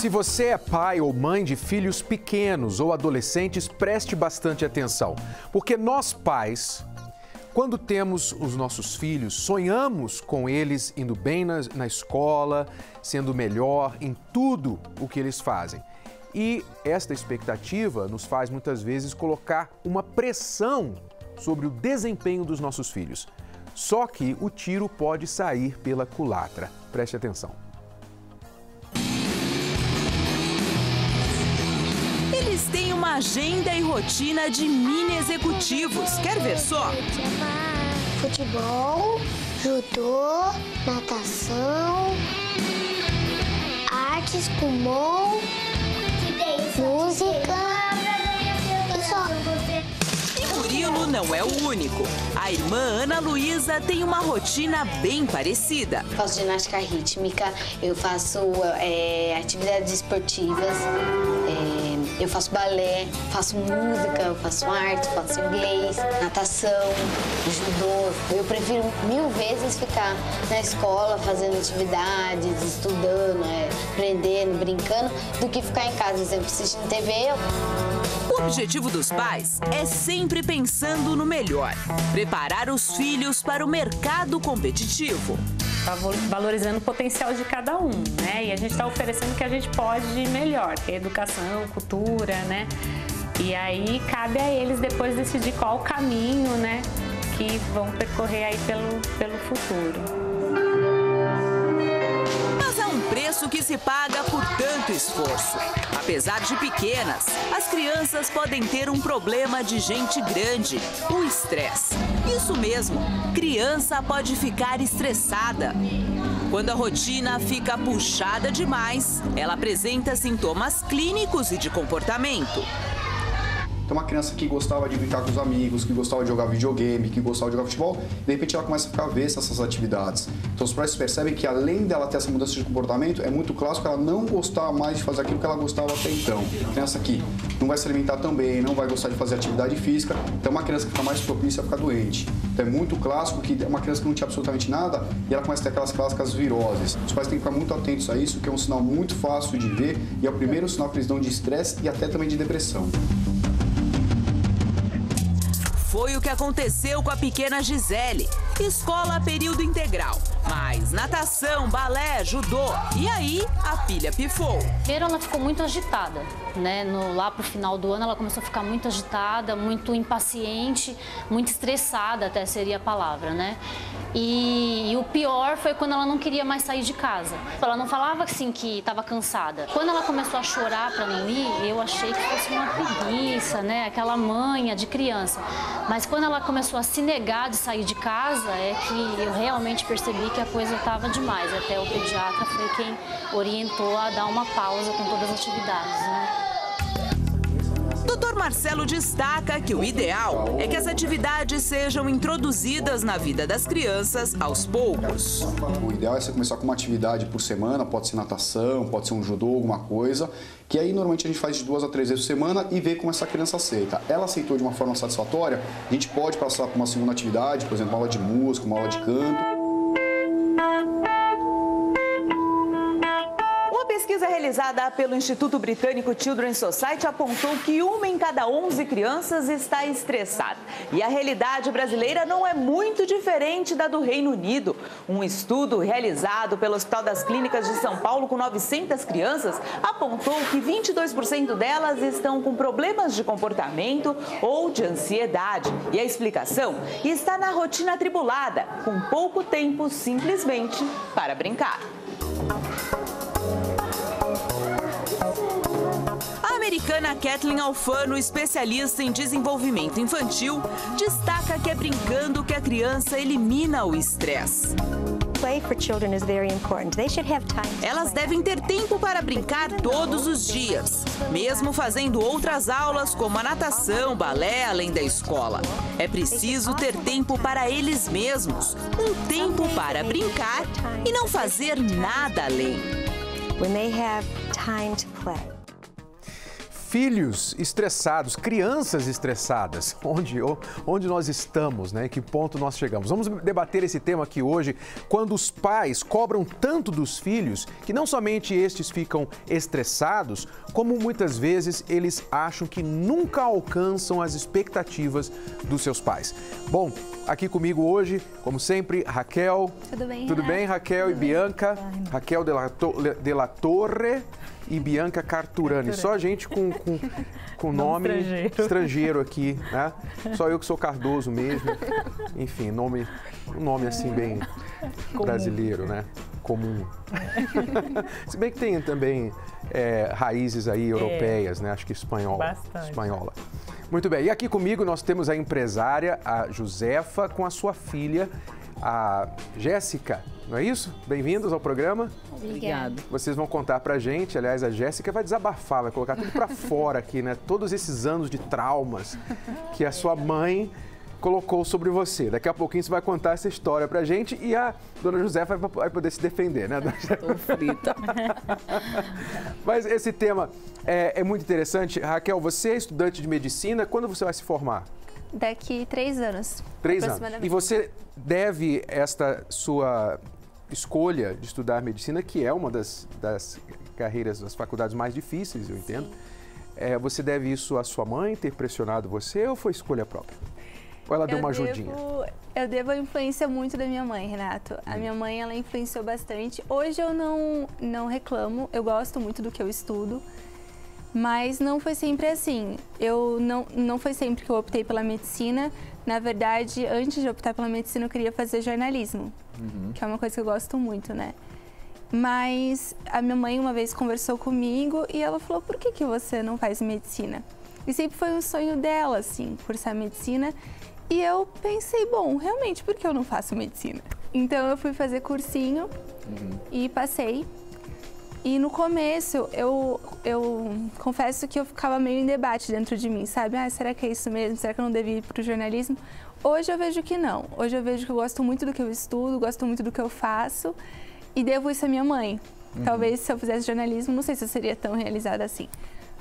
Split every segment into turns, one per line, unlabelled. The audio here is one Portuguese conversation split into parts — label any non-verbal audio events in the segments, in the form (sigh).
Se você é pai ou mãe de filhos pequenos ou adolescentes, preste bastante atenção, porque nós pais, quando temos os nossos filhos, sonhamos com eles indo bem na, na escola, sendo melhor em tudo o que eles fazem. E esta expectativa nos faz muitas vezes colocar uma pressão sobre o desempenho dos nossos filhos. Só que o tiro pode sair pela culatra. Preste atenção.
Uma agenda e rotina de mini executivos. Quer ver só?
Futebol, judô, natação, artes, pulmão, música e só.
Murilo não é o único. A irmã Ana Luísa tem uma rotina bem parecida.
Faço ginástica rítmica, eu faço é, atividades esportivas, é, eu faço balé, faço música, eu faço arte, faço inglês, natação, judô. Eu prefiro mil vezes ficar na escola fazendo atividades, estudando, é, aprendendo, brincando, do que ficar em casa, por exemplo, assistindo TV.
O objetivo dos pais é sempre pensando no melhor, preparar os filhos para o mercado competitivo.
Tá valorizando o potencial de cada um, né? E a gente está oferecendo o que a gente pode de melhor, que é educação, cultura, né? E aí cabe a eles depois decidir qual o caminho, né? Que vão percorrer aí pelo, pelo futuro.
Preço que se paga por tanto esforço. Apesar de pequenas, as crianças podem ter um problema de gente grande, o estresse. Isso mesmo, criança pode ficar estressada. Quando a rotina fica puxada demais, ela apresenta sintomas clínicos e de comportamento.
Então, uma criança que gostava de brincar com os amigos, que gostava de jogar videogame, que gostava de jogar futebol, de repente ela começa a ficar avessa a essas atividades. Então, os pais percebem que além dela ter essa mudança de comportamento, é muito clássico ela não gostar mais de fazer aquilo que ela gostava até então. Criança que não vai se alimentar tão bem, não vai gostar de fazer atividade física, então é uma criança que fica mais propícia a ficar doente. Então, é muito clássico que uma criança que não tinha absolutamente nada e ela começa a ter aquelas clássicas viroses. Os pais têm que ficar muito atentos a isso, que é um sinal muito fácil de ver e é o primeiro sinal que eles dão de estresse e até também de depressão.
Foi o que aconteceu com a pequena Gisele. Escola período integral, mas natação, balé, judô. E aí a pilha pifou.
Primeiro ela ficou muito agitada, né? No, lá pro final do ano ela começou a ficar muito agitada, muito impaciente, muito estressada até seria a palavra, né? E, e o pior foi quando ela não queria mais sair de casa. Ela não falava assim que estava cansada. Quando ela começou a chorar para não ir, eu achei que fosse uma preguiça, né? Aquela manha de criança. Mas quando ela começou a se negar de sair de casa, é que eu realmente percebi que a coisa estava demais. Até o pediatra foi quem orientou a dar uma pausa com todas as atividades, né?
Dr. Marcelo destaca que o ideal é que as atividades sejam introduzidas na vida das crianças aos poucos.
O ideal é você começar com uma atividade por semana, pode ser natação, pode ser um judô, alguma coisa, que aí normalmente a gente faz de duas a três vezes por semana e vê como essa criança aceita. Ela aceitou de uma forma satisfatória, a gente pode passar para uma segunda atividade, por exemplo, uma aula de música, uma aula de canto.
Pesquisa realizada pelo Instituto Britânico Children's Society apontou que uma em cada 11 crianças está estressada. E a realidade brasileira não é muito diferente da do Reino Unido. Um estudo realizado pelo Hospital das Clínicas de São Paulo com 900 crianças apontou que 22% delas estão com problemas de comportamento ou de ansiedade. E a explicação está na rotina atribulada, com pouco tempo simplesmente para brincar. Americana Kathleen Alfano, especialista em desenvolvimento infantil, destaca que é brincando que a criança elimina o estresse. Elas devem ter tempo para brincar todos os dias, mesmo fazendo outras aulas como a natação, balé, além da escola. É preciso ter tempo para eles mesmos, um tempo para brincar e não fazer nada além.
When they have time to play.
Filhos estressados, crianças estressadas, (laughs) onde, onde nós estamos, né? Que ponto nós chegamos? Vamos debater esse tema aqui hoje, quando os pais cobram tanto dos filhos que não somente estes ficam estressados, como muitas vezes eles acham que nunca alcançam as expectativas dos seus pais. Bom, aqui comigo hoje, como sempre, Raquel.
Tudo bem,
Tudo bem, Raquel Tudo e bem? Bianca. Raquel de la, de la Torre e Bianca Carturani. Só gente com, com, com (laughs) nome estrangeiro. estrangeiro. aqui, né? Só eu que sou Cardoso mesmo. Enfim, nome, um nome assim bem Comum. brasileiro, né? Comum. (laughs) Se bem que tem também é, raízes aí é. europeias, é. né? Acho que espanhol, Bastante. espanhola. Muito bem. E aqui comigo nós temos a empresária, a Josefa, com a sua filha, a Jéssica. Não é isso? Bem-vindos ao programa.
Obrigado.
Vocês vão contar pra gente, aliás, a Jéssica vai desabafar, vai colocar tudo pra (laughs) fora aqui, né? Todos esses anos de traumas que a sua mãe colocou sobre você. Daqui a pouquinho você vai contar essa história pra gente e a dona Josefa vai poder se defender, né?
Estou frita. (laughs)
Mas esse tema é, é muito interessante. Raquel, você é estudante de medicina, quando você vai se formar?
Daqui três anos.
Três anos. E você deve esta sua escolha de estudar medicina, que é uma das, das carreiras, das faculdades mais difíceis, eu entendo. É, você deve isso à sua mãe ter pressionado você ou foi escolha própria? Ou ela deu eu uma ajudinha?
Devo, eu devo a influência muito da minha mãe, Renato. A hum. minha mãe, ela influenciou bastante. Hoje eu não, não reclamo, eu gosto muito do que eu estudo. Mas não foi sempre assim. Eu não, não foi sempre que eu optei pela medicina. Na verdade, antes de optar pela medicina, eu queria fazer jornalismo uhum. que é uma coisa que eu gosto muito, né? Mas a minha mãe uma vez conversou comigo e ela falou: por que, que você não faz medicina? E sempre foi um sonho dela, assim, cursar medicina. E eu pensei: bom, realmente, por que eu não faço medicina? Então eu fui fazer cursinho uhum. e passei. E no começo, eu, eu confesso que eu ficava meio em debate dentro de mim, sabe? Ah, será que é isso mesmo? Será que eu não devia ir para o jornalismo? Hoje eu vejo que não. Hoje eu vejo que eu gosto muito do que eu estudo, gosto muito do que eu faço e devo isso à minha mãe. Uhum. Talvez se eu fizesse jornalismo, não sei se eu seria tão realizada assim.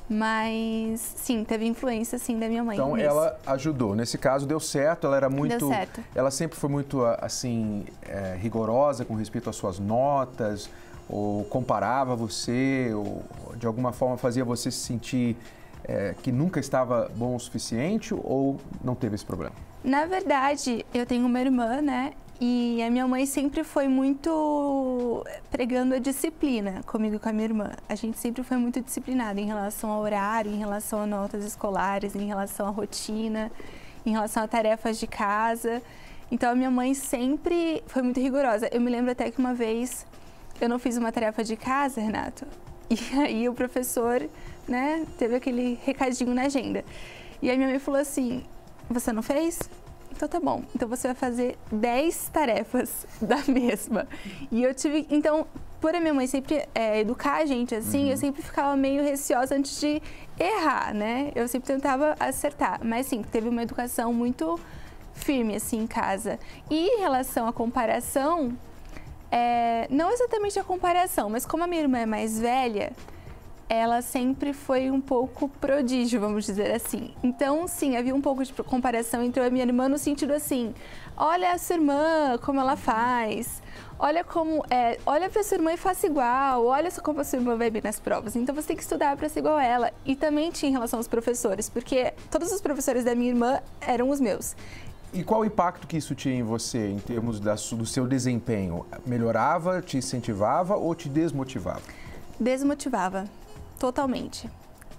Mas sim, teve influência sim da minha mãe.
Então
nisso.
ela ajudou. Nesse caso deu certo, ela era muito.
Deu certo.
Ela sempre foi muito assim é, rigorosa com respeito às suas notas, ou comparava você, ou de alguma forma fazia você se sentir é, que nunca estava bom o suficiente, ou não teve esse problema?
Na verdade, eu tenho uma irmã, né? E a minha mãe sempre foi muito pregando a disciplina comigo e com a minha irmã. A gente sempre foi muito disciplinada em relação ao horário, em relação a notas escolares, em relação à rotina, em relação a tarefas de casa. Então a minha mãe sempre foi muito rigorosa. Eu me lembro até que uma vez eu não fiz uma tarefa de casa, Renato. E (laughs) aí o professor, né, teve aquele recadinho na agenda. E a minha mãe falou assim: você não fez? Então tá bom. Então você vai fazer 10 tarefas (laughs) da mesma. E eu tive. Então, por a minha mãe sempre é, educar a gente assim, uhum. eu sempre ficava meio receosa antes de errar, né? Eu sempre tentava acertar. Mas sim, teve uma educação muito firme assim em casa. E em relação à comparação, é, não exatamente a comparação, mas como a minha irmã é mais velha, ela sempre foi um pouco prodígio, vamos dizer assim. Então, sim, havia um pouco de comparação entre eu e a minha irmã no sentido assim: olha a sua irmã, como ela faz, olha como é, olha para sua irmã e faça igual, olha só como a sua irmã vai bem nas provas. Então você tem que estudar para ser igual a ela. E também tinha em relação aos professores, porque todos os professores da minha irmã eram os meus.
E qual o impacto que isso tinha em você, em termos da, do seu desempenho? Melhorava, te incentivava ou te desmotivava?
Desmotivava totalmente.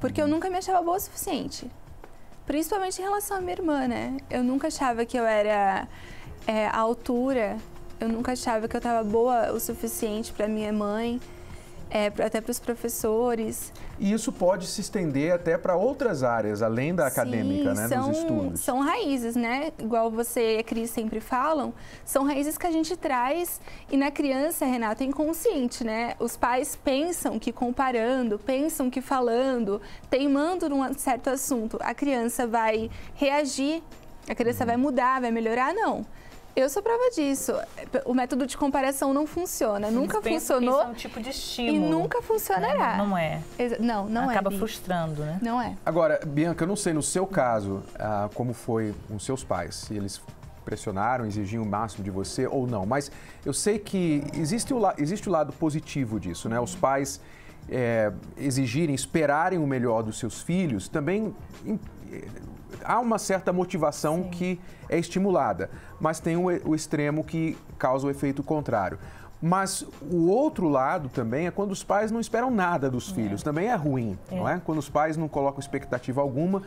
Porque eu uhum. nunca me achava boa o suficiente. Principalmente em relação à minha irmã, né? Eu nunca achava que eu era é, à altura, eu nunca achava que eu estava boa o suficiente para minha mãe é, até para os professores.
E isso pode se estender até para outras áreas, além da Sim, acadêmica, né,
são,
nos estudos.
São raízes, né? Igual você e a Cris sempre falam, são raízes que a gente traz e na criança, Renato, é inconsciente, né? Os pais pensam que comparando, pensam que falando, teimando num certo assunto, a criança vai reagir, a criança uhum. vai mudar, vai melhorar, não Eu sou prova disso. O método de comparação não funciona.
Eles
nunca funcionou.
isso é um tipo de estímulo.
E nunca funcionará.
Não, não é.
Exa- Não, não é.
Acaba frustrando, né?
Não é.
Agora, Bianca, eu não sei no seu caso ah, como foi com seus pais, se eles pressionaram, exigiam o máximo de você ou não, mas eu sei que existe o, la- existe o lado positivo disso, né? Os pais eh, exigirem, esperarem o melhor dos seus filhos, também há uma certa motivação que é estimulada, mas tem o, o extremo que causa o efeito contrário. Mas o outro lado também é quando os pais não esperam nada dos filhos. Também é ruim, não é? Quando os pais não colocam expectativa alguma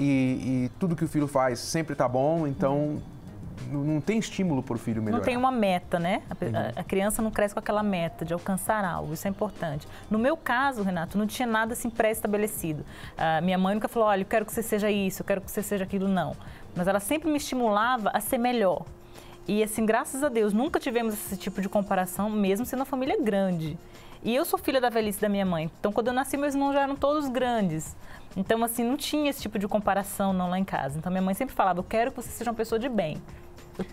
e, e tudo que o filho faz sempre está bom, então n- não tem estímulo para o filho melhorar.
Não tem uma meta, né? A pe- A, a criança não cresce com aquela meta de alcançar algo, isso é importante. No meu caso, Renato, não tinha nada assim pré-estabelecido. Ah, minha mãe nunca falou, olha, eu quero que você seja isso, eu quero que você seja aquilo, não. Mas ela sempre me estimulava a ser melhor. E assim, graças a Deus, nunca tivemos esse tipo de comparação, mesmo sendo uma família grande. E eu sou filha da velhice da minha mãe. Então, quando eu nasci, meus irmãos já eram todos grandes. Então, assim, não tinha esse tipo de comparação não lá em casa. Então, minha mãe sempre falava, eu quero que você seja uma pessoa de bem.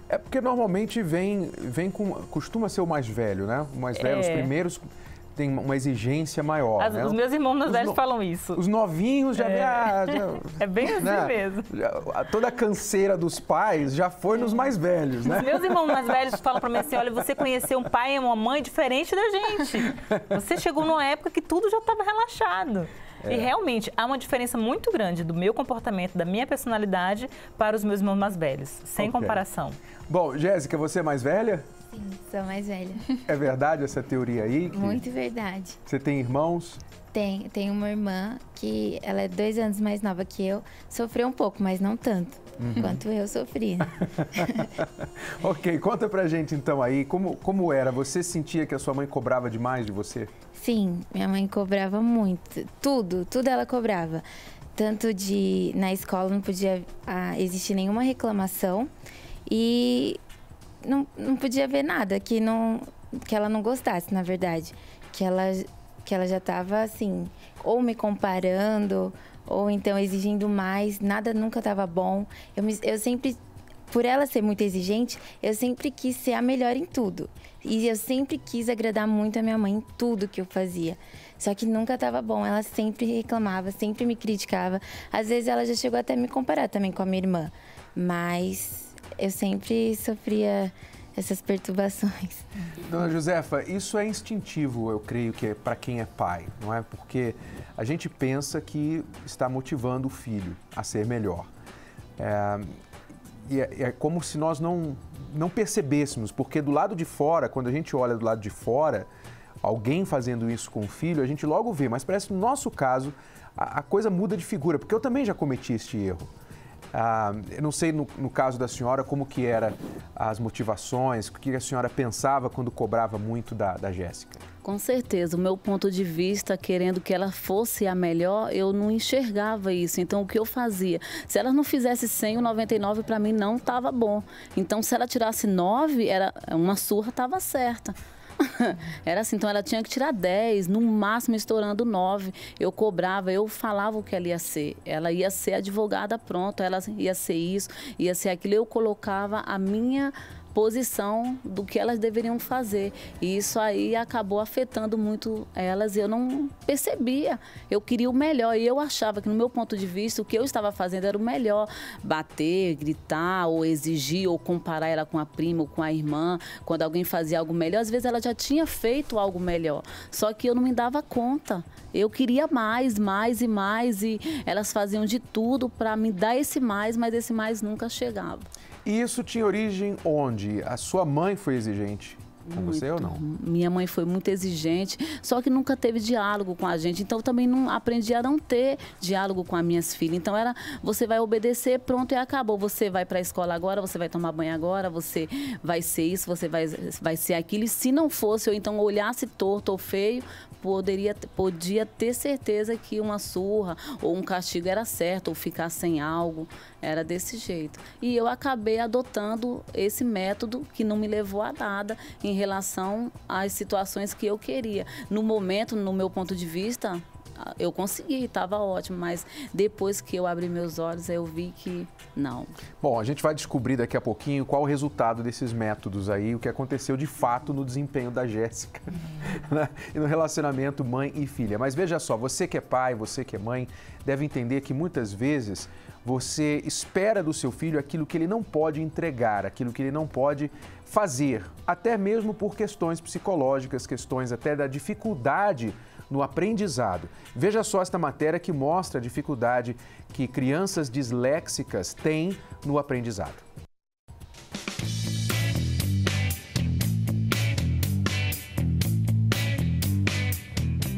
É porque normalmente vem, vem com. costuma ser o mais velho, né? O mais velho, os
É.
primeiros têm uma exigência maior.
As-
né?
os meus irmãos mais
Os
velhos
no-
falam isso.
Os novinhos já,
É.
ah, já- (laughs)
É bem assim
né?
mesmo.
Já- toda a canseira dos pais já foi nos mais velhos, né?
Os meus irmãos mais velhos falam pra mim assim, olha, você conheceu um pai e uma mãe diferente da gente. (laughs) Você chegou numa época que tudo já estava relaxado.
É.
E realmente há uma diferença muito grande do meu comportamento, da minha personalidade para os meus irmãos mais velhos, sem
Ok.
comparação.
Bom, Jéssica, você é mais velha?
Sim, sou mais velha.
É verdade essa teoria aí? que
Muito verdade.
Você tem irmãos?
Tem, tem uma irmã que ela é dois anos mais nova que eu. Sofreu um pouco, mas não tanto quanto eu sofri. né? (laughs)
Ok, conta pra gente então aí, como, como era? Você sentia que a sua mãe cobrava demais de você?
Sim, minha mãe cobrava muito. Tudo, tudo ela cobrava. Tanto de na escola não podia ah, existir nenhuma reclamação e não, não podia ver nada que não que ela não gostasse, na verdade. Que ela que ela já estava assim, ou me comparando, ou então exigindo mais, nada nunca estava bom. Eu, me- eu sempre por ela ser muito exigente, eu sempre quis ser a melhor em tudo. E eu sempre quis agradar muito a minha mãe em tudo que eu fazia. Só que nunca estava bom. Ela sempre reclamava, sempre me criticava. Às vezes ela já chegou até a me comparar também com a minha irmã. Mas eu sempre sofria essas perturbações.
Dona Josefa, isso é instintivo, eu creio que é para quem é pai, não é? Porque a gente pensa que está motivando o filho a ser melhor. É, e é, é como se nós não, não percebêssemos, porque do lado de fora, quando a gente olha do lado de fora, alguém fazendo isso com o filho, a gente logo vê, mas parece que no nosso caso a, a coisa muda de figura, porque eu também já cometi este erro. Ah, eu não sei no, no caso da senhora como que era as motivações, o que a senhora pensava quando cobrava muito da, da Jéssica.
Com certeza, o meu ponto de vista, querendo que ela fosse a melhor, eu não enxergava isso. Então, o que eu fazia? Se ela não fizesse 100, o 99 para mim não estava bom. Então, se ela tirasse 9, era, uma surra estava certa. (laughs) Era assim, então ela tinha que tirar 10, no máximo estourando 9. Eu cobrava, eu falava o que ela ia ser. Ela ia ser advogada pronto, ela ia ser isso, ia ser aquilo. Eu colocava a minha posição do que elas deveriam fazer. E isso aí acabou afetando muito elas e eu não percebia. Eu queria o melhor e eu achava que, no meu ponto de vista, o que eu estava fazendo era o melhor. Bater, gritar, ou exigir, ou comparar ela com a prima ou com a irmã. Quando alguém fazia algo melhor, às vezes ela já tinha feito algo melhor. Só que eu não me dava conta. Eu queria mais, mais e mais, e elas faziam de tudo para me dar esse mais, mas esse mais nunca chegava.
E isso tinha origem onde? A sua mãe foi exigente com você ou não?
Minha mãe foi muito exigente, só que nunca teve diálogo com a gente. Então eu também não aprendi a não ter diálogo com as minhas filhas. Então era você vai obedecer, pronto e acabou. Você vai para a escola agora, você vai tomar banho agora, você vai ser isso, você vai, vai ser aquilo. E se não fosse, ou então olhasse torto ou feio, poderia podia ter certeza que uma surra ou um castigo era certo, ou ficar sem algo. Era desse jeito. E eu acabei adotando esse método que não me levou a nada em relação às situações que eu queria. No momento, no meu ponto de vista, eu consegui, estava ótimo, mas depois que eu abri meus olhos, eu vi que não.
Bom, a gente vai descobrir daqui a pouquinho qual o resultado desses métodos aí, o que aconteceu de fato no desempenho da Jéssica (laughs) né? e no relacionamento mãe e filha. Mas veja só, você que é pai, você que é mãe, deve entender que muitas vezes você espera do seu filho aquilo que ele não pode entregar, aquilo que ele não pode fazer, até mesmo por questões psicológicas, questões até da dificuldade no aprendizado. Veja só esta matéria que mostra a dificuldade que crianças disléxicas têm no aprendizado.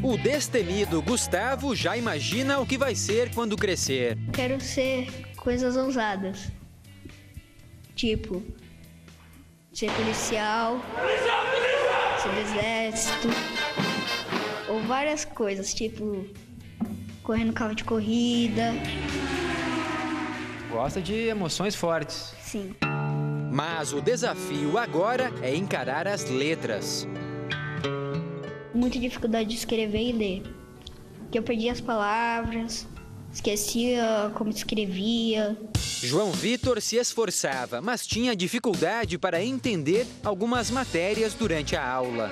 O destemido Gustavo já imagina o que vai ser quando crescer.
Quero ser coisas ousadas. Tipo, ser policial, ser do exército, ou várias coisas, tipo, correr no carro de corrida.
Gosta de emoções fortes.
Sim.
Mas o desafio agora é encarar as letras
muita dificuldade de escrever e ler. Que eu perdi as palavras, esquecia como escrevia.
João Vitor se esforçava, mas tinha dificuldade para entender algumas matérias durante a aula.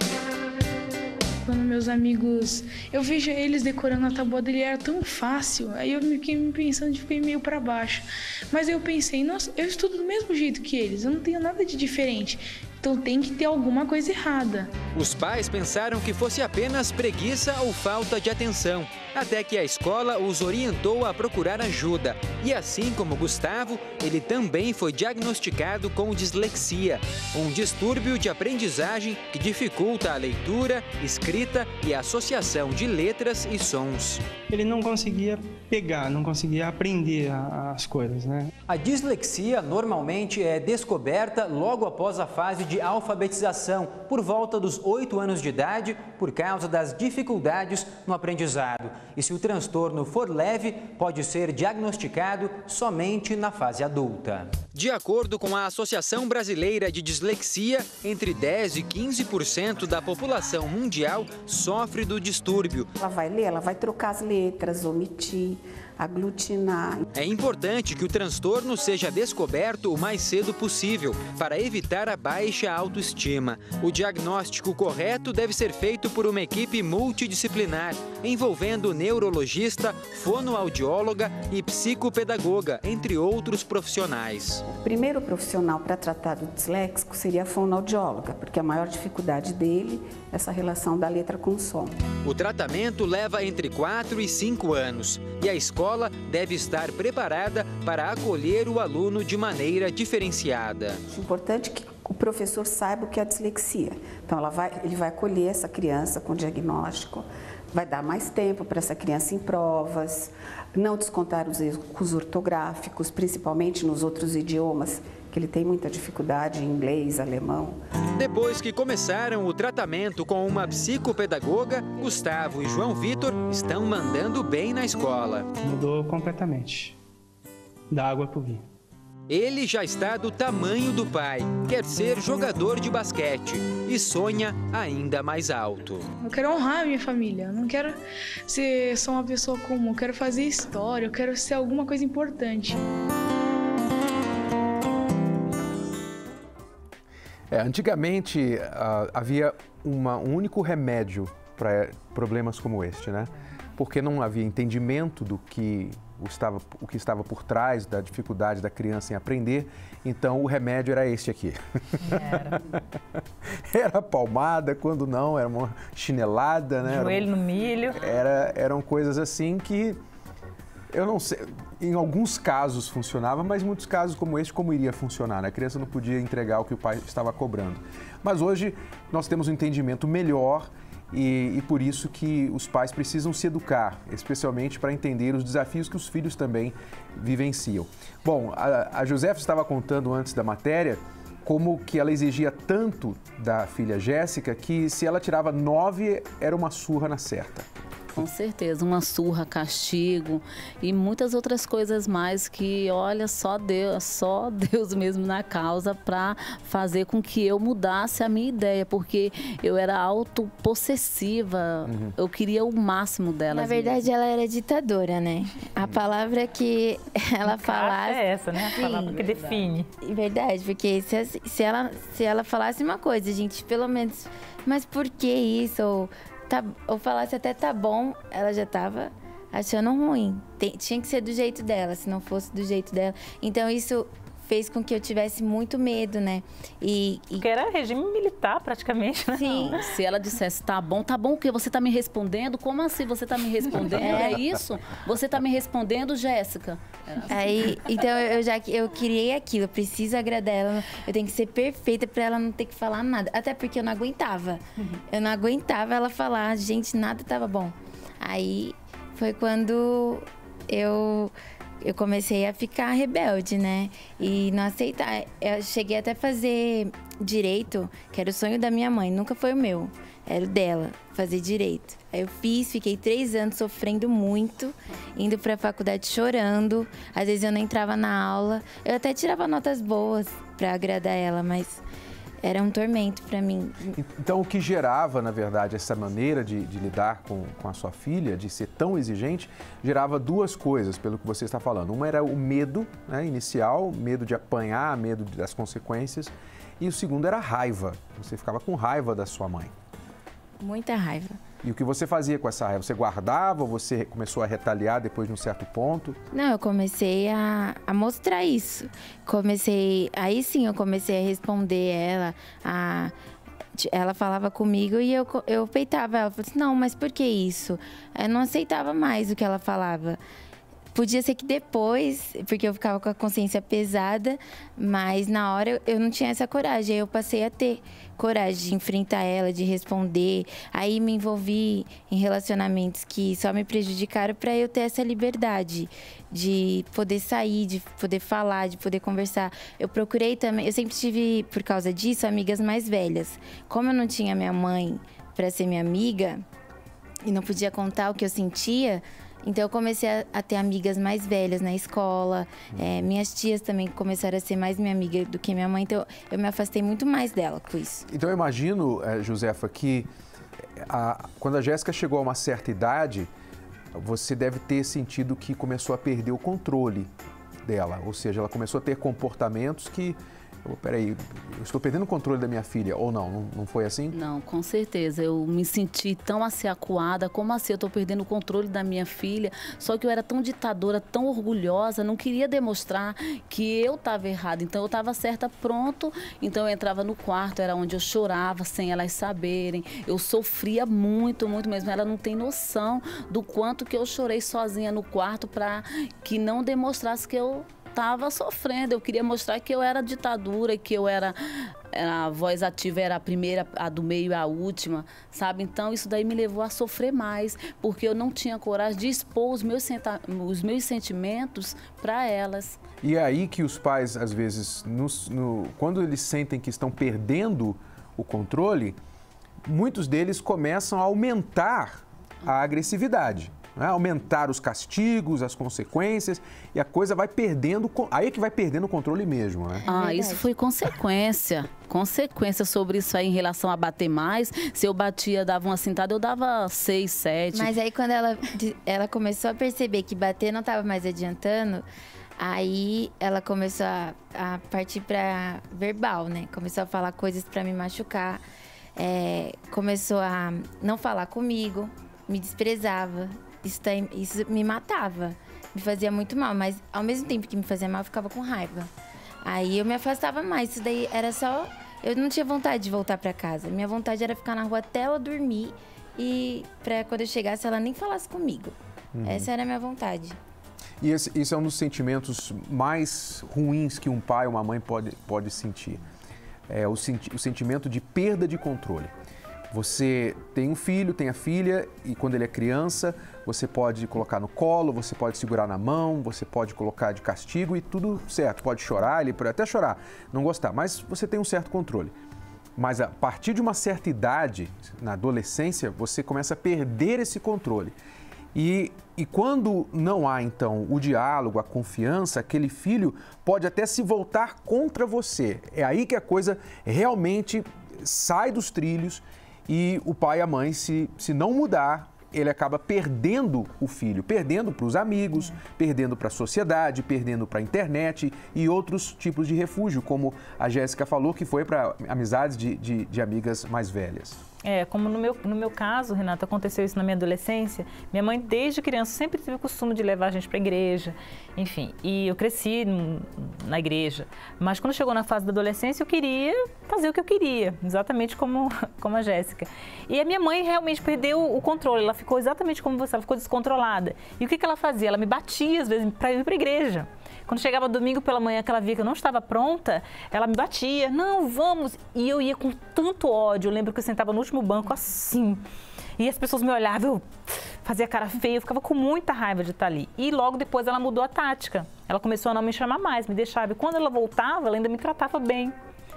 Quando meus amigos, eu vejo eles decorando a tabuada, ele era tão fácil. Aí eu fiquei me pensando, fiquei meio para baixo. Mas eu pensei, nossa, eu estudo do mesmo jeito que eles, eu não tenho nada de diferente. Então tem que ter alguma coisa errada.
Os pais pensaram que fosse apenas preguiça ou falta de atenção, até que a escola os orientou a procurar ajuda. E assim como Gustavo, ele também foi diagnosticado com dislexia, um distúrbio de aprendizagem que dificulta a leitura, escrita e a associação de letras e sons.
Ele não conseguia pegar, não conseguia aprender as coisas, né?
A dislexia normalmente é descoberta logo após a fase de alfabetização, por volta dos 8 anos de idade, por causa das dificuldades no aprendizado. E se o transtorno for leve, pode ser diagnosticado somente na fase adulta.
De acordo com a Associação Brasileira de Dislexia, entre 10 e 15% da população mundial sofre do distúrbio.
Ela vai ler, ela vai trocar as letras, omitir aglutinar.
É importante que o transtorno seja descoberto o mais cedo possível para evitar a baixa autoestima. O diagnóstico correto deve ser feito por uma equipe multidisciplinar, envolvendo neurologista, fonoaudióloga e psicopedagoga, entre outros profissionais.
O primeiro profissional para tratar do disléxico seria a fonoaudióloga, porque a maior dificuldade dele essa relação da letra com o som.
O tratamento leva entre 4 e 5 anos e a escola deve estar preparada para acolher o aluno de maneira diferenciada.
É importante que o professor saiba o que é a dislexia. Então, vai, ele vai acolher essa criança com diagnóstico, vai dar mais tempo para essa criança em provas, não descontar os erros ortográficos, principalmente nos outros idiomas, que ele tem muita dificuldade em inglês, alemão.
Depois que começaram o tratamento com uma psicopedagoga, Gustavo e João Vitor estão mandando bem na escola.
Mudou completamente. Da água para o vinho.
Ele já está do tamanho do pai, quer ser jogador de basquete e sonha ainda mais alto.
Eu quero honrar a minha família, eu não quero ser só uma pessoa comum, eu quero fazer história, eu quero ser alguma coisa importante.
É, antigamente uh, havia uma, um único remédio para problemas como este, né? Porque não havia entendimento do que o, estava, o que estava por trás da dificuldade da criança em aprender, então o remédio era este aqui. Era. (laughs) era palmada, quando não, era uma chinelada, né?
Joelho era, no milho.
Era, eram coisas assim que eu não sei, em alguns casos funcionava, mas em muitos casos como este, como iria funcionar? Né? A criança não podia entregar o que o pai estava cobrando. Mas hoje nós temos um entendimento melhor e, e, por isso que os pais precisam se educar, especialmente para entender os desafios que os filhos também vivenciam. Bom, a, a Josefa estava contando antes da matéria como que ela exigia tanto da filha Jéssica que se ela tirava nove era uma surra na certa.
Com certeza, uma surra, castigo e muitas outras coisas mais que, olha, só Deus, só (laughs) Deus mesmo na causa para fazer com que eu mudasse a minha ideia, porque eu era autopossessiva, uhum. eu queria o máximo dela.
Na verdade, ela era ditadora, né? A palavra que (laughs) ela falasse...
É essa, né? A Sim, palavra que define.
Verdade, porque se, se, ela, se ela falasse uma coisa, a gente pelo menos... Mas por que isso? Ou, tá, ou falasse até tá bom, ela já tava achando ruim. Tem, tinha que ser do jeito dela, se não fosse do jeito dela. Então isso fez com que eu tivesse muito medo, né?
E, e... Porque era regime militar praticamente, né?
Sim. Se ela dissesse, tá bom, tá bom, que você tá me respondendo? Como assim você tá me (laughs) respondendo? É, isso? Você tá me respondendo, Jéssica?
Aí, então eu já eu criei aquilo, eu preciso agradar ela, eu tenho que ser perfeita para ela não ter que falar nada. Até porque eu não aguentava. Eu não aguentava ela falar, gente, nada tava bom. Aí foi quando eu eu comecei a ficar rebelde, né? E não aceitar. Eu cheguei até a fazer direito, que era o sonho da minha mãe, nunca foi o meu, era o dela, fazer direito. Aí eu fiz, fiquei três anos sofrendo muito, indo para a faculdade chorando. Às vezes eu não entrava na aula, eu até tirava notas boas para agradar ela, mas era um tormento para mim.
Então, o que gerava, na verdade, essa maneira de, de lidar com, com, a sua filha, de ser tão exigente, gerava duas coisas, pelo que você está falando. Uma era o medo né, inicial, medo de apanhar, medo das consequências, e o segundo era a raiva. Você ficava com raiva da sua mãe.
Muita raiva.
E o que você fazia com essa raiva? Você guardava? Você começou a retaliar depois de um certo ponto?
Não, eu comecei a, a mostrar isso. Comecei. Aí sim eu comecei a responder ela, a ela falava comigo e eu, eu peitava ela. Falei assim, não, mas por que isso? Eu não aceitava mais o que ela falava. Podia ser que depois, porque eu ficava com a consciência pesada, mas na hora eu não tinha essa coragem. Aí eu passei a ter coragem de enfrentar ela, de responder. Aí me envolvi em relacionamentos que só me prejudicaram para eu ter essa liberdade de poder sair, de poder falar, de poder conversar. Eu procurei também, eu sempre tive, por causa disso, amigas mais velhas. Como eu não tinha minha mãe para ser minha amiga e não podia contar o que eu sentia, então eu comecei a, a, ter amigas mais velhas na escola. É, minhas tias também começaram a ser mais minha amiga do que minha mãe. Então eu me afastei muito mais dela com isso.
Então eu imagino, é, Josefa, que a, quando a Jéssica chegou a uma certa idade, você deve ter sentido que começou a perder o controle dela. Ou seja, ela começou a ter comportamentos que peraí, eu estou perdendo o controle da minha filha, ou não, não, não foi assim?
Não, com certeza. Eu me senti tão assim acuada, como assim eu estou perdendo o controle da minha filha, só que eu era tão ditadora, tão orgulhosa, não queria demonstrar que eu estava errada. Então eu estava certa, pronto. Então eu entrava no quarto, era onde eu chorava sem elas saberem. Eu sofria muito, muito mesmo. Ela não tem noção do quanto que eu chorei sozinha no quarto para que não demonstrasse que eu estava sofrendo. Eu queria mostrar que eu era ditadura, que eu era, a voz ativa era a primeira, a do meio a última, sabe? Então isso daí me levou a sofrer mais, porque eu não tinha coragem de expor os meus, os meus sentimentos para elas.
E é aí que os pais, às vezes, no, quando eles sentem que estão perdendo o controle, muitos deles começam a aumentar a agressividade né? aumentar os castigos, as consequências, e a coisa vai perdendo, aí é que vai perdendo o controle mesmo, né?
Ah, isso foi consequência. (laughs) Consequência sobre isso aí em relação a bater mais. Se eu batia, dava uma cintada, eu dava seis, sete.
Mas aí quando ela, ela começou a perceber que bater não estava mais adiantando, Aí ela começou a, a partir para verbal, né? Começou a falar coisas para me machucar. É, começou a não falar comigo, me desprezava isso, tá, isso me matava, me fazia muito mal, mas ao mesmo tempo que me fazia mal, eu ficava com raiva. Aí eu me afastava mais, isso daí era só. Eu não tinha vontade de voltar para casa. Minha vontade era ficar na rua até ela dormir e para quando eu chegasse ela nem falasse comigo. Uhum. Essa era a minha vontade.
E esse, esse, é um dos sentimentos mais ruins que um pai ou uma mãe pode, pode sentir. É o, senti o sentimento de perda de controle. Você tem um filho, tem a filha, e quando ele é criança, você pode colocar no colo, você pode segurar na mão, você pode colocar de castigo e tudo certo. Pode chorar, ele pode até chorar, não gostar, mas você tem um certo controle. Mas a partir de uma certa idade, na adolescência, você começa a perder esse controle. E, e quando não há, então, o diálogo, a confiança, aquele filho pode até se voltar contra você. É aí que a coisa realmente sai dos trilhos e o pai e a mãe, se, se não mudar, ele acaba perdendo o filho, perdendo para os amigos, perdendo para a sociedade, perdendo para a internet e outros tipos de refúgio, como a Jéssica falou, que foi para amizades de, de, de amigas mais velhas.
É, como no meu, no meu caso, Renato, aconteceu isso na minha adolescência. Minha mãe, desde criança, sempre teve o costume de levar a gente para a igreja, enfim. E eu cresci na igreja. Mas quando chegou na fase da adolescência, eu queria fazer o que eu queria, exatamente como, (laughs) como a Jéssica. E a minha mãe realmente perdeu o controle, ela ficou exatamente como você, ela ficou descontrolada. E o que, que ela fazia? Ela me batia, às vezes, para ir para a igreja. Quando chegava domingo pela manhã que ela via que eu não estava pronta, ela me batia, não, vamos. E eu ia com tanto ódio. Eu lembro que eu sentava no último banco assim. E as pessoas me olhavam, eu fazia cara feia, eu ficava com muita raiva de estar ali. E logo depois ela mudou a tática. Ela começou a não me chamar mais, me deixava. E quando ela voltava, ela ainda me tratava bem.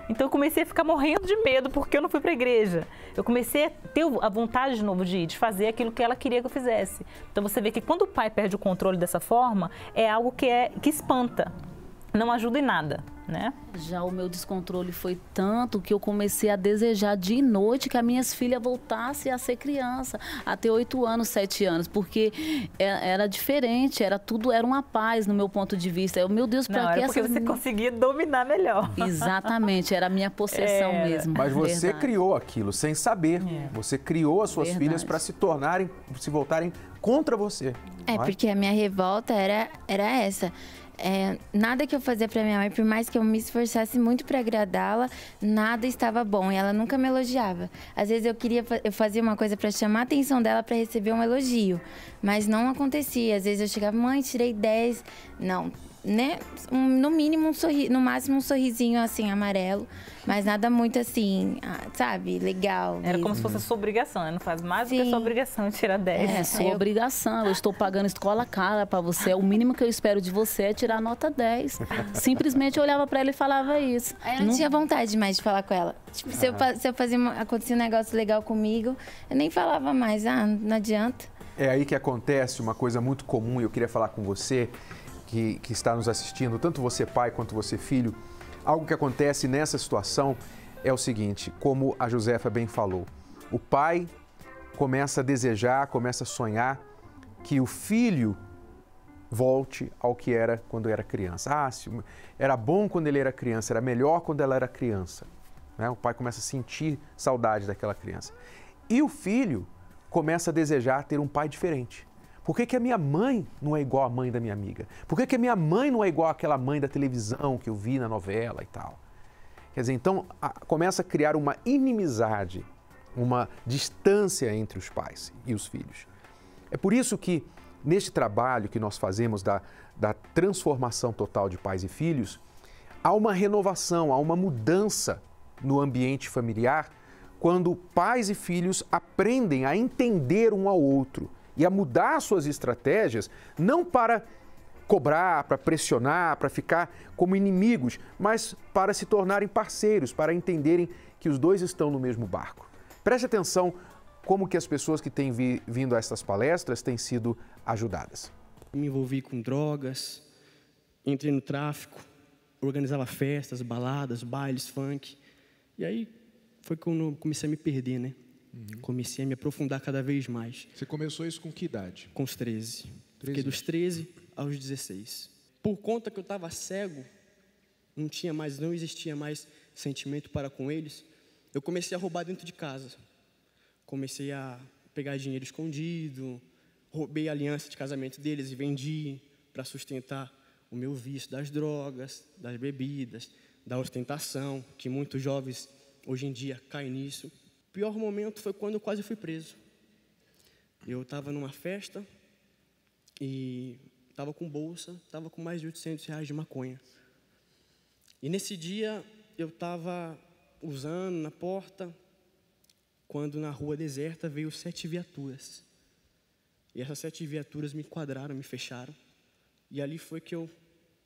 Então eu comecei a ficar morrendo de medo porque eu não fui para a igreja. Eu comecei a ter a vontade de novo de ir, de fazer aquilo que ela queria que eu fizesse. Então você vê que quando o pai perde o controle dessa forma, é algo que é que espanta não ajuda em nada, né?
Já o meu descontrole foi tanto que eu comecei a desejar de noite que as minhas filhas voltassem a ser criança, a ter oito anos, sete anos, porque é, era diferente, era tudo, era uma paz no meu ponto de vista. Eu, meu Deus, para
que
essa...
porque você conseguia dominar melhor. (laughs)
Exatamente, era a minha possessão é. mesmo.
Mas você verdade. criou aquilo sem saber. É. Você criou as suas verdade. filhas para se tornarem, se voltarem contra você.
É, é, porque a minha revolta era, era essa é, nada que eu fazia para minha mãe, por mais que eu me esforçasse muito para agradá-la, nada estava bom e ela nunca me elogiava. Às vezes eu queria, eu fazia uma coisa para chamar a atenção dela para receber um elogio, mas não acontecia. Às vezes eu chegava, mãe, tirei 10. Não, né? Um, no mínimo um sorriso, no máximo um sorrisinho assim amarelo, mas nada muito assim, ah, sabe, legal.
Era como se fosse a sua obrigação, né? Não faz mais Sim. do que a sua obrigação tirar 10.
É, sua eu... obrigação. Eu estou pagando escola cara para você. É o mínimo que eu espero de você é tirar nota 10. Simplesmente eu olhava para ela e falava isso.
Aí eu não, não, tinha vontade mais de falar com ela. Tipo, se, eu, se eu fazia uma, acontecia um negócio legal comigo, eu nem falava mais, ah, não adianta.
É aí que acontece uma coisa muito comum e eu queria falar com você que, que está nos assistindo, tanto você pai quanto você filho, algo que acontece nessa situação é o seguinte, como a Josefa bem falou, o pai começa a desejar, começa a sonhar que o filho volte ao que era quando era criança. Ah, era bom quando ele era criança, era melhor quando ela era criança. Né? O pai começa a sentir saudade daquela criança. E o filho começa a desejar ter um pai diferente. Por que, que a minha mãe não é igual à mãe da minha amiga? Por que, que a minha mãe não é igual àquela mãe da televisão que eu vi na novela e tal? Quer dizer, então a, começa a criar uma inimizade, uma distância entre os pais e os filhos. É por isso que, neste trabalho que nós fazemos da, da transformação total de pais e filhos, há uma renovação, há uma mudança no ambiente familiar quando pais e filhos aprendem a entender um ao outro e a mudar suas estratégias, não para cobrar, para pressionar, para ficar como inimigos, mas para se tornarem parceiros, para entenderem que os dois estão no mesmo barco. Preste atenção como que as pessoas que têm vi, vindo a estas palestras têm sido ajudadas.
Me envolvi com drogas, entrei no tráfico, organizava festas, baladas, bailes, funk. E aí foi quando comecei a me perder, né? Uhum. Comecei a me aprofundar cada vez mais.
Você começou isso com que idade?
Com os 13. 13 Fiquei dos 13 aos 16. Por conta que eu estava cego, não tinha mais, não existia mais sentimento para com eles, eu comecei a roubar dentro de casa. Comecei a pegar dinheiro escondido, roubei a aliança de casamento deles e vendi para sustentar o meu vício das drogas, das bebidas, da ostentação, que muitos jovens hoje em dia caem nisso pior momento foi quando eu quase fui preso. Eu estava numa festa e estava com bolsa, estava com mais de 800 reais de maconha. E nesse dia eu estava usando na porta, quando na rua deserta veio sete viaturas. E essas sete viaturas me enquadraram, me fecharam. E ali foi que eu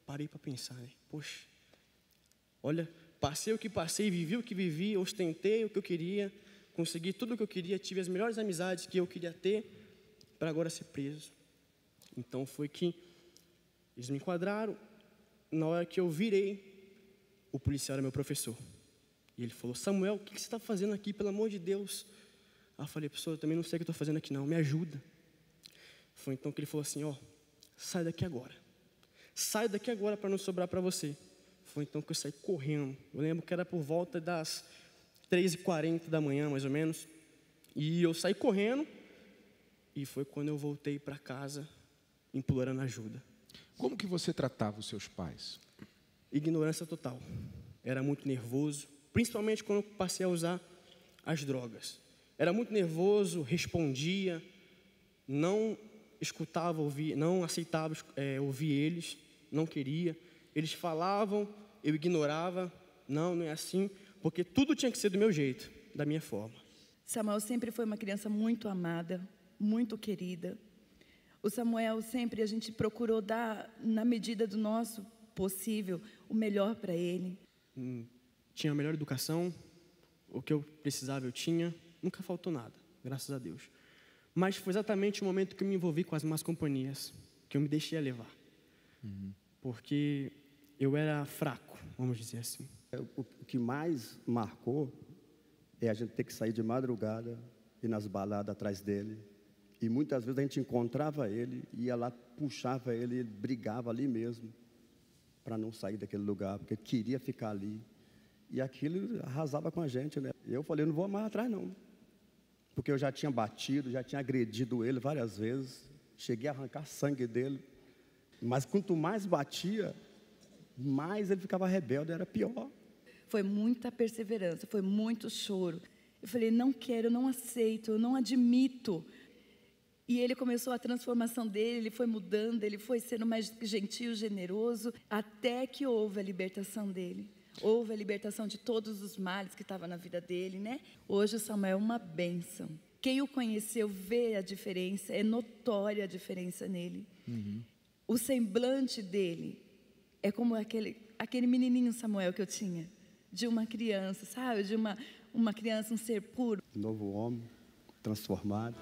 parei para pensar, né? Poxa, olha Passei o que passei, vivi o que vivi, ostentei o que eu queria, consegui tudo o que eu queria, tive as melhores amizades que eu queria ter, para agora ser preso. Então foi que eles me enquadraram. Na hora que eu virei, o policial era meu professor. E ele falou: Samuel, o que você está fazendo aqui, pelo amor de Deus? Aí eu falei: professor, eu também não sei o que estou fazendo aqui, não, me ajuda. Foi então que ele falou assim: ó, sai daqui agora. Sai daqui agora para não sobrar para você. Foi então que eu saí correndo. Eu lembro que era por volta das 3h40 da manhã, mais ou menos. E eu saí correndo. E foi quando eu voltei para casa, implorando ajuda.
Como que você tratava os seus pais?
Ignorância total. Era muito nervoso, principalmente quando eu passei a usar as drogas. Era muito nervoso, respondia, não escutava, ouvir, não aceitava é, ouvir eles, não queria. Eles falavam, eu ignorava, não, não é assim, porque tudo tinha que ser do meu jeito, da minha forma.
Samuel sempre foi uma criança muito amada, muito querida. O Samuel sempre a gente procurou dar, na medida do nosso possível, o melhor para ele.
Hum, tinha a melhor educação, o que eu precisava eu tinha, nunca faltou nada, graças a Deus. Mas foi exatamente o momento que eu me envolvi com as más companhias, que eu me deixei levar. Uhum. Porque eu era fraco, vamos dizer assim.
É, o que mais marcou é a gente ter que sair de madrugada e nas baladas atrás dele. E muitas vezes a gente encontrava ele, ia lá, puxava ele, ele brigava ali mesmo, para não sair daquele lugar, porque queria ficar ali. E aquilo arrasava com a gente, né? Eu falei, não vou mais atrás não porque eu já tinha batido, já tinha agredido ele várias vezes, cheguei a arrancar sangue dele. Mas quanto mais batia, mais ele ficava rebelde, era pior.
Foi muita perseverança, foi muito choro. Eu falei, não quero, não aceito, não admito. E ele começou a transformação dele, ele foi mudando, ele foi sendo mais gentil, generoso, até que houve a libertação dele. Houve a libertação de todos os males que estavam na vida dele, né? Hoje o Samuel é uma bênção. Quem o conheceu vê a diferença, é notória a diferença nele. Uhum. O semblante dele é como aquele, aquele menininho Samuel que eu tinha, de uma criança, sabe? De uma, uma criança, um ser puro.
Novo homem, transformado.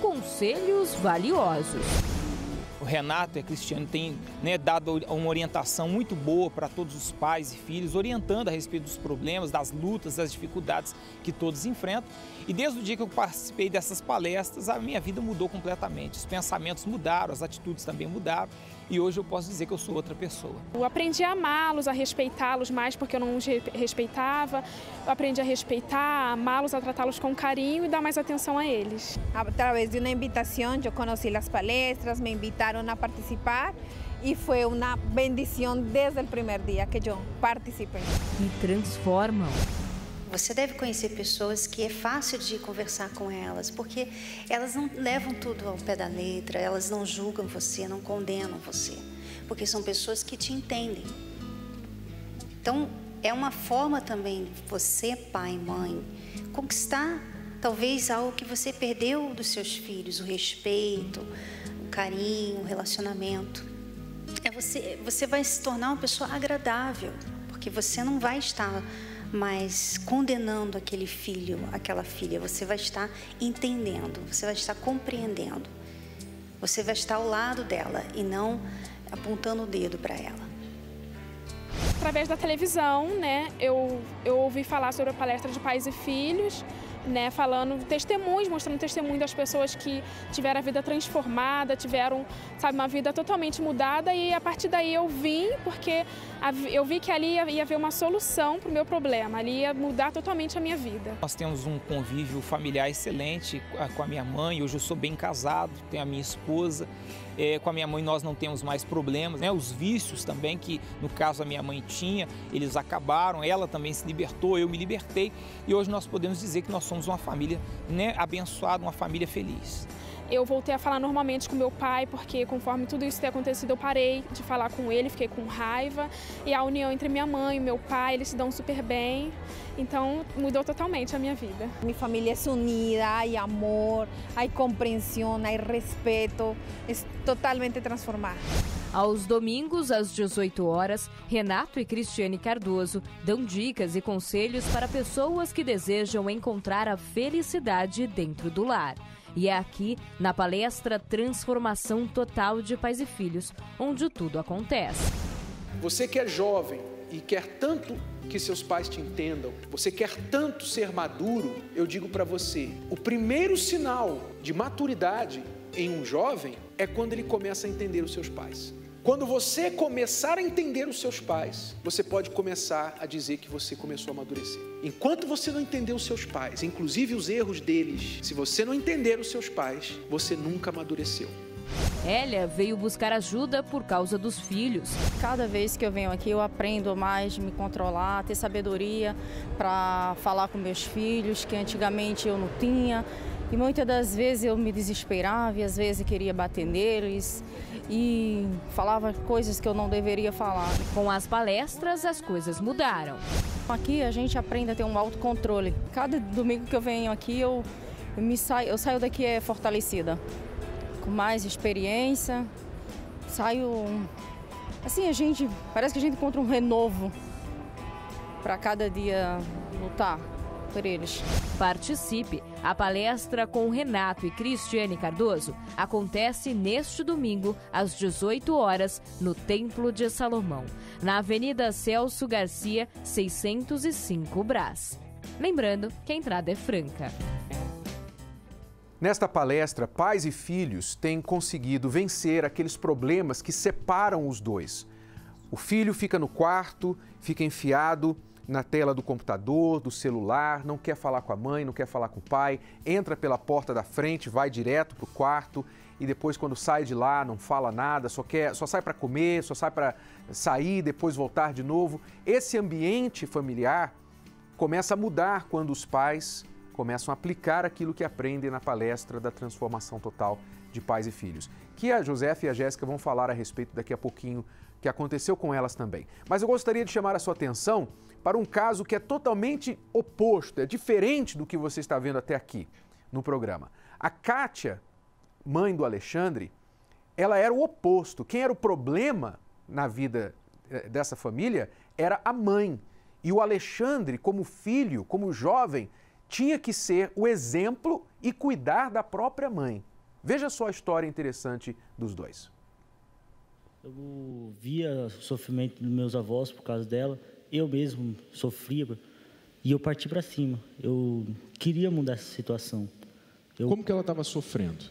Conselhos valiosos
o Renato e a Cristiane têm né, dado uma orientação muito boa para todos os pais e filhos, orientando a respeito dos problemas, das lutas, das dificuldades que todos enfrentam. E desde o dia que eu participei dessas palestras, a minha vida mudou completamente. Os pensamentos mudaram, as atitudes também mudaram e hoje eu posso dizer que eu sou outra pessoa.
Eu aprendi a amá-los, a respeitá-los mais porque eu não os respeitava. Eu aprendi a respeitar, a amá-los, a tratá-los com carinho e dar mais atenção a eles.
Através de uma invitação, eu conheci as palestras, me invitaram a participar e foi uma bendição desde o primeiro dia que eu participei.
Me transformam.
Você deve conhecer pessoas que é fácil de conversar com elas, porque elas não levam tudo ao pé da letra, elas não julgam você, não condenam você, porque são pessoas que te entendem. Então, é uma forma também você, pai e mãe, conquistar talvez algo que você perdeu dos seus filhos, o respeito, carinho, relacionamento. É você, você vai se tornar uma pessoa agradável, porque você não vai estar mas condenando aquele filho, aquela filha, você vai estar entendendo, você vai estar compreendendo. Você vai estar ao lado dela e não apontando o dedo para ela.
Através da televisão, né, eu, eu ouvi falar sobre a palestra de pais e filhos né, falando testemunhos, mostrando testemunho das pessoas que tiveram a vida transformada, tiveram, sabe, uma vida totalmente mudada. E a partir daí eu vim porque eu vi que ali ia, ia haver uma solução para o meu problema, ali ia mudar totalmente a minha vida.
Nós temos um convívio familiar excelente com a minha mãe, hoje eu sou bem casado, tenho a minha esposa, é, com a minha mãe nós não temos mais problemas, né? Os vícios também que no caso a minha mãe tinha, eles acabaram, ela também se libertou, eu me libertei e hoje nós podemos dizer que nós somos uma família né, abençoada, uma família feliz.
Eu voltei a falar normalmente com meu pai, porque conforme tudo isso ter acontecido, eu parei de falar com ele, fiquei com raiva. E a união entre minha mãe e meu pai, eles se dão super bem. Então mudou totalmente a minha vida.
Minha família é unida, há amor, há compreensão, há respeito, é totalmente transformada.
Aos domingos, às 18 horas, Renato e Cristiane Cardoso dão dicas e conselhos para pessoas que desejam encontrar a felicidade dentro do lar. E é aqui, na palestra Transformação Total de Pais e Filhos, onde tudo acontece.
Você que é jovem e quer tanto que seus pais te entendam, você quer tanto ser maduro, eu digo para você: o primeiro sinal de maturidade em um jovem é quando ele começa a entender os seus pais. Quando você começar a entender os seus pais, você pode começar a dizer que você começou a amadurecer. Enquanto você não entender os seus pais, inclusive os erros deles, se você não entender os seus pais, você nunca amadureceu.
Hélia veio buscar ajuda por causa dos filhos.
Cada vez que eu venho aqui, eu aprendo mais de me controlar, ter sabedoria para falar com meus filhos, que antigamente eu não tinha. E muitas das vezes eu me desesperava e às vezes queria bater neles e falava coisas que eu não deveria falar.
Com as palestras, as coisas mudaram.
Aqui a gente aprende a ter um autocontrole. Cada domingo que eu venho aqui, eu, eu, me saio, eu saio daqui é fortalecida, com mais experiência. Saio. Assim, a gente. Parece que a gente encontra um renovo para cada dia lutar por eles.
Participe! A palestra com Renato e Cristiane Cardoso acontece neste domingo, às 18 horas, no Templo de Salomão, na Avenida Celso Garcia, 605 Brás. Lembrando que a entrada é franca.
Nesta palestra, pais e filhos têm conseguido vencer aqueles problemas que separam os dois. O filho fica no quarto, fica enfiado na tela do computador, do celular, não quer falar com a mãe, não quer falar com o pai, entra pela porta da frente, vai direto para o quarto e depois quando sai de lá não fala nada, só quer, só sai para comer, só sai para sair, depois voltar de novo. Esse ambiente familiar começa a mudar quando os pais começam a aplicar aquilo que aprendem na palestra da transformação total de pais e filhos, que a Josefa e a Jéssica vão falar a respeito daqui a pouquinho que aconteceu com elas também. Mas eu gostaria de chamar a sua atenção para um caso que é totalmente oposto, é diferente do que você está vendo até aqui no programa. A Kátia, mãe do Alexandre, ela era o oposto. Quem era o problema na vida eh, dessa família era a mãe. E o Alexandre, como filho, como jovem, tinha que ser o exemplo e cuidar da própria mãe. Veja só a história interessante dos dois.
Eu via o sofrimento dos meus avós por causa dela eu mesmo sofria e eu parti para cima. Eu queria mudar essa situação. Eu,
Como que ela estava sofrendo?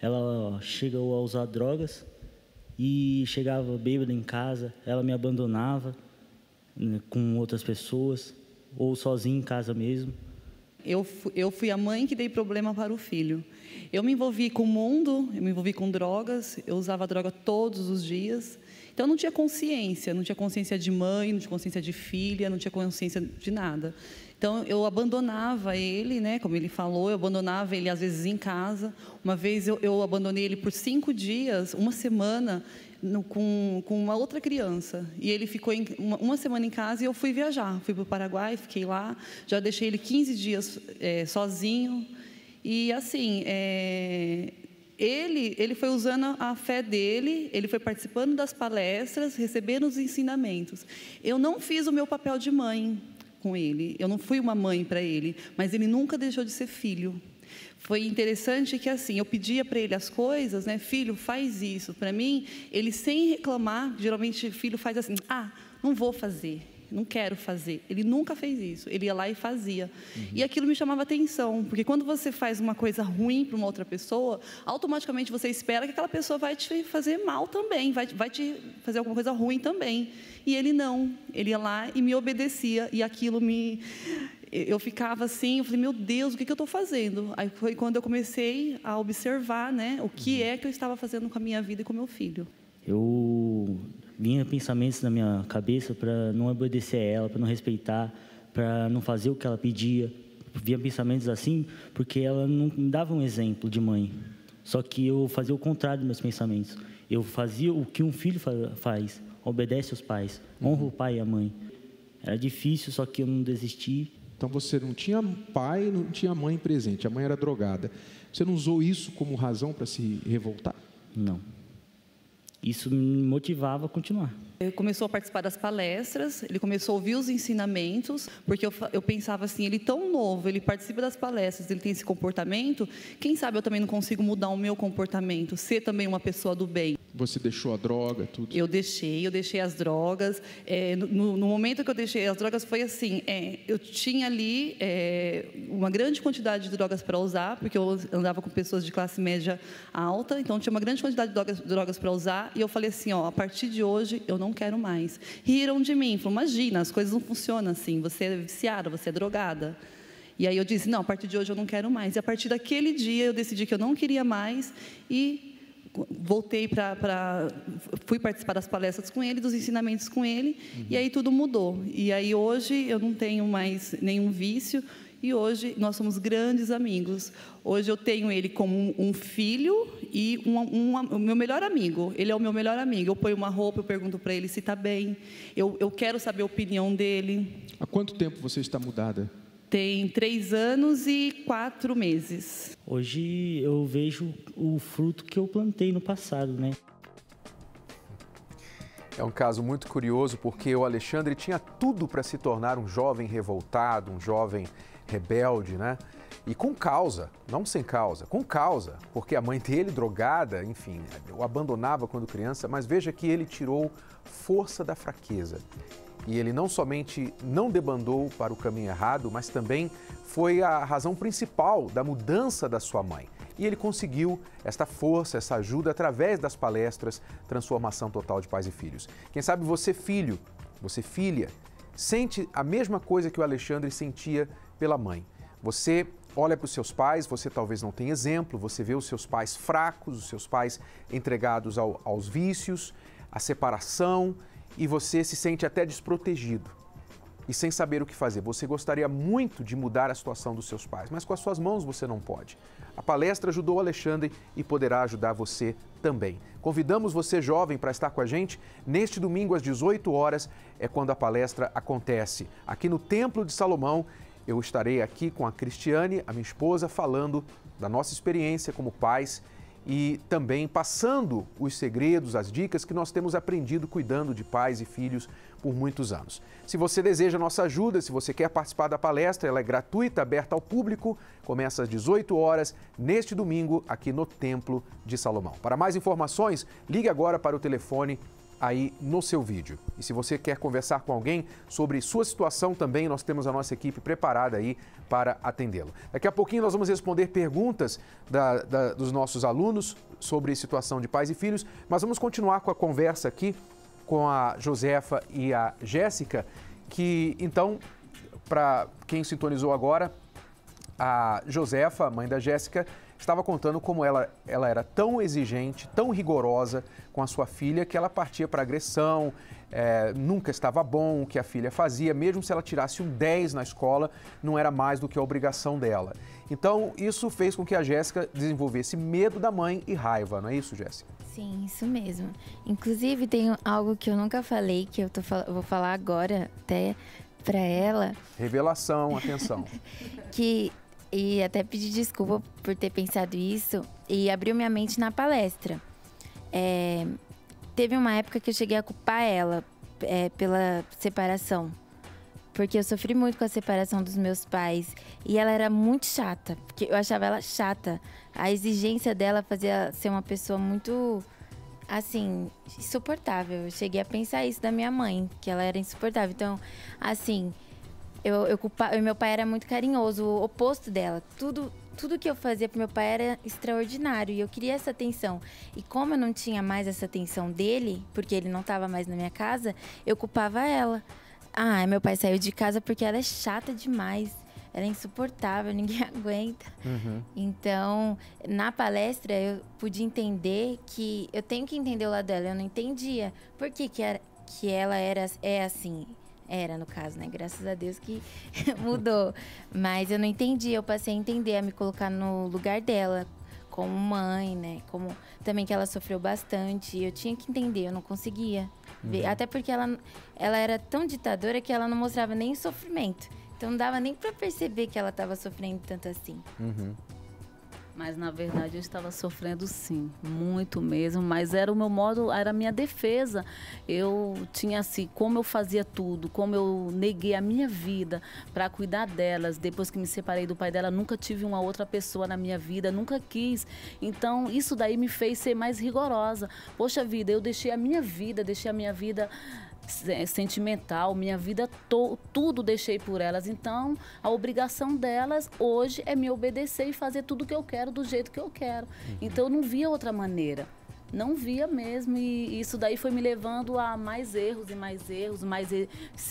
Ela chegou a usar drogas e chegava bêbada em casa. Ela me abandonava né, com outras pessoas ou sozinha em casa mesmo.
Eu, eu fui a mãe que dei problema para o filho. Eu me envolvi com o mundo, eu me envolvi com drogas, eu usava droga todos os dias. Então, não tinha consciência, não tinha consciência de mãe, não tinha consciência de filha, não tinha consciência de nada. Então, eu abandonava ele, né, como ele falou, eu abandonava ele às vezes em casa. Uma vez eu, eu abandonei ele por cinco dias, uma semana, no, com, com uma outra criança. E ele ficou em, uma, uma, semana em casa e eu fui viajar. Fui para o Paraguai, fiquei lá, já deixei ele 15 dias é, sozinho. E assim, é, ele, ele foi usando a fé dele, ele foi participando das palestras, recebendo os ensinamentos. Eu não fiz o meu papel de mãe com ele, eu não fui uma mãe para ele, mas ele nunca deixou de ser filho. Foi interessante que assim, eu pedia para ele as coisas, né? Filho, faz isso. Para mim, ele sem reclamar, geralmente filho faz assim: "Ah, não vou fazer" não quero fazer. Ele nunca fez isso. Ele ia lá e fazia. Uhum. E aquilo me chamava atenção, porque quando você faz uma coisa ruim para uma outra pessoa, automaticamente você espera que aquela pessoa vai te fazer mal também, vai, vai te fazer alguma coisa ruim também. E ele não. Ele ia lá e me obedecia, e aquilo me. Eu ficava assim, eu falei, meu Deus, o que, que eu estou fazendo? Aí foi quando eu comecei a observar né, o que uhum. é que eu estava fazendo com a minha vida e com meu filho.
Eu vinha pensamentos na minha cabeça para não obedecer a ela, para não respeitar, para não fazer o que ela pedia. Vinha pensamentos assim porque ela não me dava um exemplo de mãe. Só que eu fazia o contrário dos meus pensamentos. Eu fazia o que um filho faz, obedece aos pais, honra o pai e a mãe. Era difícil, só que eu não desisti.
Então você não tinha pai, não tinha mãe presente, a mãe era drogada. Você não usou isso como razão para se revoltar?
Não. Isso me motivava a continuar.
Ele começou a participar das palestras, ele começou a ouvir os ensinamentos, porque eu, eu pensava assim, ele tão novo, ele participa das palestras, ele tem esse comportamento, quem sabe eu também não consigo mudar o meu comportamento, ser também uma pessoa do bem.
Você deixou a droga, tudo?
Eu deixei, eu deixei as drogas. É, no, no, momento que eu deixei as drogas foi assim, é, eu tinha ali é, uma grande quantidade de drogas para usar, porque eu andava com pessoas de classe média alta, então tinha uma grande quantidade de drogas, drogas para usar, e eu falei assim, ó, a partir de hoje eu não quero mais. Riram de mim, falaram, imagina, as coisas não funcionam assim, você é viciada, você é drogada. E aí eu disse, não, a partir de hoje eu não quero mais. E a partir daquele dia eu decidi que eu não queria mais e voltei para fui participar das palestras com ele, dos ensinamentos com ele, uhum. e aí tudo mudou. E aí hoje eu não tenho mais nenhum vício e hoje nós somos grandes amigos. Hoje eu tenho ele como um filho e um, um, o meu melhor amigo. Ele é o meu melhor amigo. Eu ponho uma roupa, eu pergunto para ele se está bem. Eu, eu quero saber a opinião dele.
Há quanto tempo você está mudada?
Tem três anos e quatro meses.
Hoje eu vejo o fruto que eu plantei no passado, né?
É um caso muito curioso porque o Alexandre tinha tudo para se tornar um jovem revoltado, um jovem rebelde, né? E com causa, não sem causa, com causa, porque a mãe dele, drogada, enfim, o abandonava quando criança, mas veja que ele tirou força da fraqueza. E ele não somente não debandou para o caminho errado, mas também foi a razão principal da mudança da sua mãe. E ele conseguiu esta força, essa ajuda através das palestras Transformação Total de Pais e Filhos. Quem sabe você, filho, você, filha, sente a mesma coisa que o Alexandre sentia pela mãe. Você olha para os seus pais, você talvez não tenha exemplo, você vê os seus pais fracos, os seus pais entregados ao, aos vícios, à separação e você se sente até desprotegido e sem saber o que fazer. Você gostaria muito de mudar a situação dos seus pais, mas com as suas mãos você não pode. A palestra ajudou o Alexandre e poderá ajudar você também. Convidamos você, jovem, para estar com a gente. Neste domingo, às 18 horas, é quando a palestra acontece. Aqui no Templo de Salomão, eu estarei aqui com a Cristiane, a minha esposa, falando da nossa experiência como pais e também passando os segredos, as dicas que nós temos aprendido cuidando de pais e filhos por muitos anos. Se você deseja nossa ajuda, se você quer participar da palestra, ela é gratuita, aberta ao público, começa às 18 horas neste domingo aqui no Templo de Salomão. Para mais informações, ligue agora para o telefone aí no seu vídeo. E se você quer conversar com alguém sobre sua situação também, nós temos a nossa equipe preparada aí para atendê-lo. Daqui a pouquinho nós vamos responder perguntas da, da, dos nossos alunos sobre situação de pais e filhos, mas vamos continuar com a conversa aqui com a Josefa e a Jéssica, que então, para quem sintonizou agora, a Josefa, mãe da Jéssica, estava contando como ela, ela era tão exigente, tão rigorosa com a sua filha, que ela partia para agressão, é, nunca estava bom o que a filha fazia, mesmo se ela tirasse um 10 na escola, não era mais do que a obrigação dela. Então, isso fez com que a Jéssica desenvolvesse medo da mãe e raiva, não é isso, Jéssica?
Sim, isso mesmo. Inclusive, tem algo que eu nunca falei, que eu tô, vou falar agora até para ela.
Revelação, atenção. (laughs)
que e até pedir desculpa por ter pensado isso e abriu minha mente na palestra. É, teve uma época que eu cheguei a culpar ela é, pela separação, porque eu sofri muito com a separação dos meus pais e ela era muito chata, porque eu achava ela chata. A exigência dela fazia ser uma pessoa muito assim, insuportável. Eu cheguei a pensar isso da minha mãe, que ela era insuportável. Então, assim, eu, eu, culpa, meu pai era muito carinhoso, o oposto dela. Tudo, tudo que eu fazia pro meu pai era extraordinário e eu queria essa atenção. E como eu não tinha mais essa atenção dele, porque ele não estava mais na minha casa, eu culpava ela. Ah, meu pai saiu de casa porque ela é chata demais. Ela é insuportável, (laughs) ninguém aguenta. Uhum. Então, na palestra, eu pude entender que eu tenho que entender o lado dela. Eu não entendia por que, que, era, que ela era, é assim. Era, no caso, né? Graças a Deus que (laughs) mudou. Mas eu não entendi, eu passei a entender, a me colocar no lugar dela. como mãe, né? Como também que ela sofreu bastante. Eu tinha que entender, eu não conseguia ver.
Uhum.
Até porque ela, ela era tão ditadora que ela não mostrava nem sofrimento. Então não dava nem para perceber que ela estava sofrendo tanto assim.
Uhum.
Mas na verdade eu estava sofrendo sim, muito mesmo, mas era o meu modo, era a minha defesa. Eu tinha assim, como eu fazia tudo, como eu neguei a minha vida para cuidar delas. Depois que me separei do pai dela, nunca tive uma outra pessoa na minha vida, nunca quis. Então isso daí me fez ser mais rigorosa. Poxa vida, eu deixei a minha vida, deixei a minha vida sentimental, minha vida to, tudo deixei por elas. Então, a obrigação delas hoje é me obedecer e fazer tudo que eu quero do jeito que eu quero. Uhum. Então, eu não via outra maneira. Não via mesmo e isso daí foi me levando a mais erros e mais erros, mais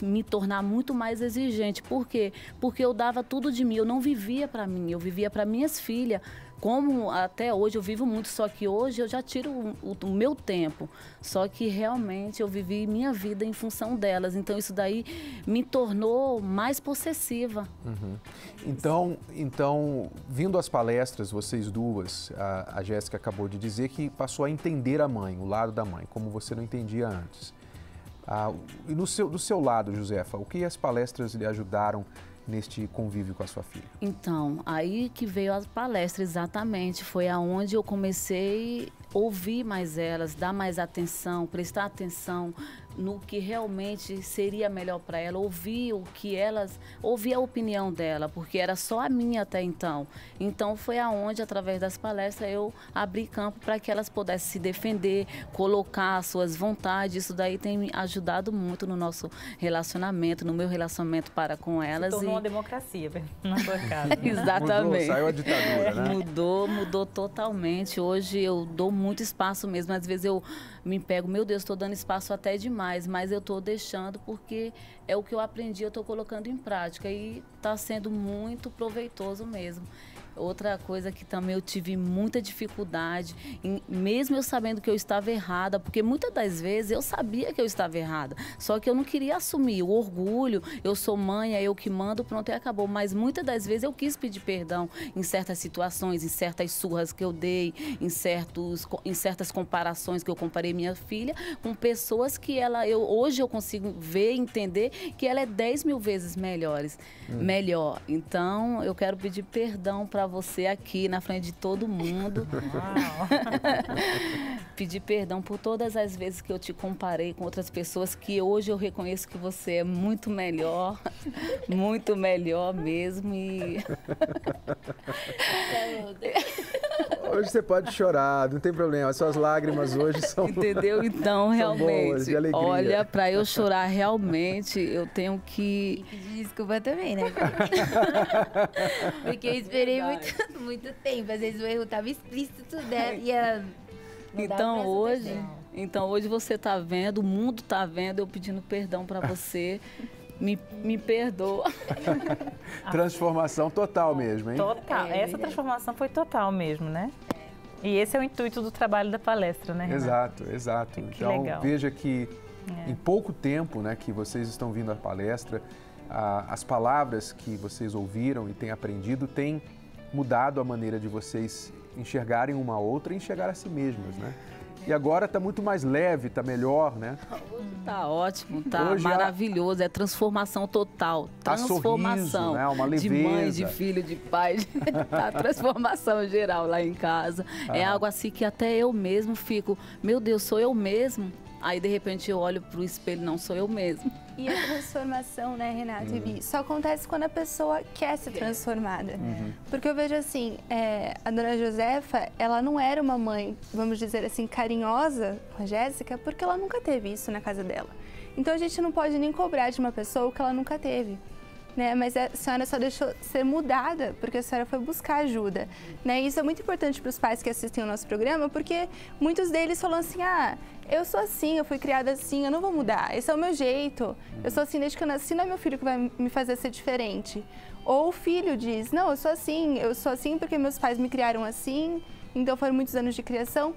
me tornar muito mais exigente. Por quê? Porque eu dava tudo de mim, eu não vivia para mim, eu vivia para minhas filhas como até hoje eu vivo muito, só que hoje eu já tiro o, o, meu tempo. Só que realmente eu vivi minha vida em função delas. Então isso daí me tornou mais possessiva.
Uhum. Então, então, vindo às palestras, vocês duas, a, a Jéssica acabou de dizer que passou a entender a mãe, o lado da mãe, como você não entendia antes. Ah, e no seu, do seu lado, Josefa, o que as palestras lhe ajudaram neste convívio com a sua filha?
Então, aí que veio a palestra exatamente, foi aonde eu comecei a ouvir mais elas, dar mais atenção, prestar atenção no que realmente seria melhor para ela, ouvir o que elas, ouvir a opinião dela, porque era só a minha até então. Então foi aonde através das palestras eu abri campo para que elas pudessem se defender, colocar as suas vontades. Isso daí tem me ajudado muito no nosso relacionamento, no meu relacionamento para com elas.
Se tornou e... uma democracia (laughs) na sua casa. Né? (laughs)
Exatamente.
Mudou, saiu a ditadura, né?
Mudou, mudou totalmente. Hoje eu dou muito espaço mesmo. Às vezes eu me pego, meu Deus, estou dando espaço até demais, mas eu estou deixando porque é o que eu aprendi, eu estou colocando em prática e está sendo muito proveitoso mesmo. Outra coisa que também eu tive muita dificuldade, em, mesmo eu sabendo que eu estava errada, porque muitas das vezes eu sabia que eu estava errada, só que eu não queria assumir o orgulho, eu sou mãe, é eu que mando, pronto, e acabou. Mas muitas das vezes eu quis pedir perdão em certas situações, em certas surras que eu dei, em, certos, em certas comparações que eu comparei minha filha com pessoas que ela, eu, hoje eu consigo ver e entender que ela é 10 mil vezes melhores, hum. melhor. Então, eu quero pedir perdão para você aqui na frente de todo mundo. (laughs) Pedir perdão por todas as vezes que eu te comparei com outras pessoas que hoje eu reconheço que você é muito melhor, muito melhor mesmo e (laughs) (laughs)
Hoje você pode chorar, não tem problema. As suas lágrimas hoje são (laughs)
Entendeu? Então, realmente, de olha, para eu chorar realmente, eu tenho que
e pedir desculpa também, né? (laughs) Porque eu esperei muito muito, tempo. Às vezes o erro estava explícito né? e ela.
Então hoje, então hoje você está vendo, o mundo está vendo, eu pedindo perdão para você. Me, me perdoa. (laughs)
transformação total mesmo, hein?
Total. É, Essa transformação foi total mesmo, né? E esse é o intuito do trabalho da palestra, né? Renato?
Exato, exato. Que então legal. veja que é. em pouco tempo, né, que vocês estão vindo à palestra, a, as palavras que vocês ouviram e têm aprendido têm mudado a maneira de vocês enxergarem uma outra e enxergar a si mesmas, né? E agora está muito mais leve, está melhor, né?
Tá ótimo, tá Hoje maravilhoso, é transformação total, transformação
sorriso, né? Uma leveza.
de mãe, de filho, de pai, (laughs) tá transformação geral lá em casa. É ah. É algo assim que até eu mesmo fico, meu Deus, sou eu mesmo. Aí de repente eu olho para o espelho, não sou eu mesmo.
E a transformação, né, Renata uhum. e só acontece quando a pessoa quer ser transformada. Uhum. Porque eu vejo assim, é, a dona Josefa, ela não era uma mãe, vamos dizer assim, carinhosa com a Jéssica, porque ela nunca teve isso na casa dela. Então a gente não pode nem cobrar de uma pessoa o que ela nunca teve né? Mas a senhora só deixou ser mudada porque a senhora foi buscar ajuda, né? E isso é muito importante para os pais que assistem o nosso programa, porque muitos deles falam assim: "Ah, eu sou assim, eu fui criada assim, eu não vou mudar. Esse é o meu jeito. Eu sou assim desde que eu nasci, não é meu filho que vai me fazer ser diferente." Ou o filho diz: "Não, eu sou assim, eu sou assim porque meus pais me criaram assim." Então foram muitos anos de criação.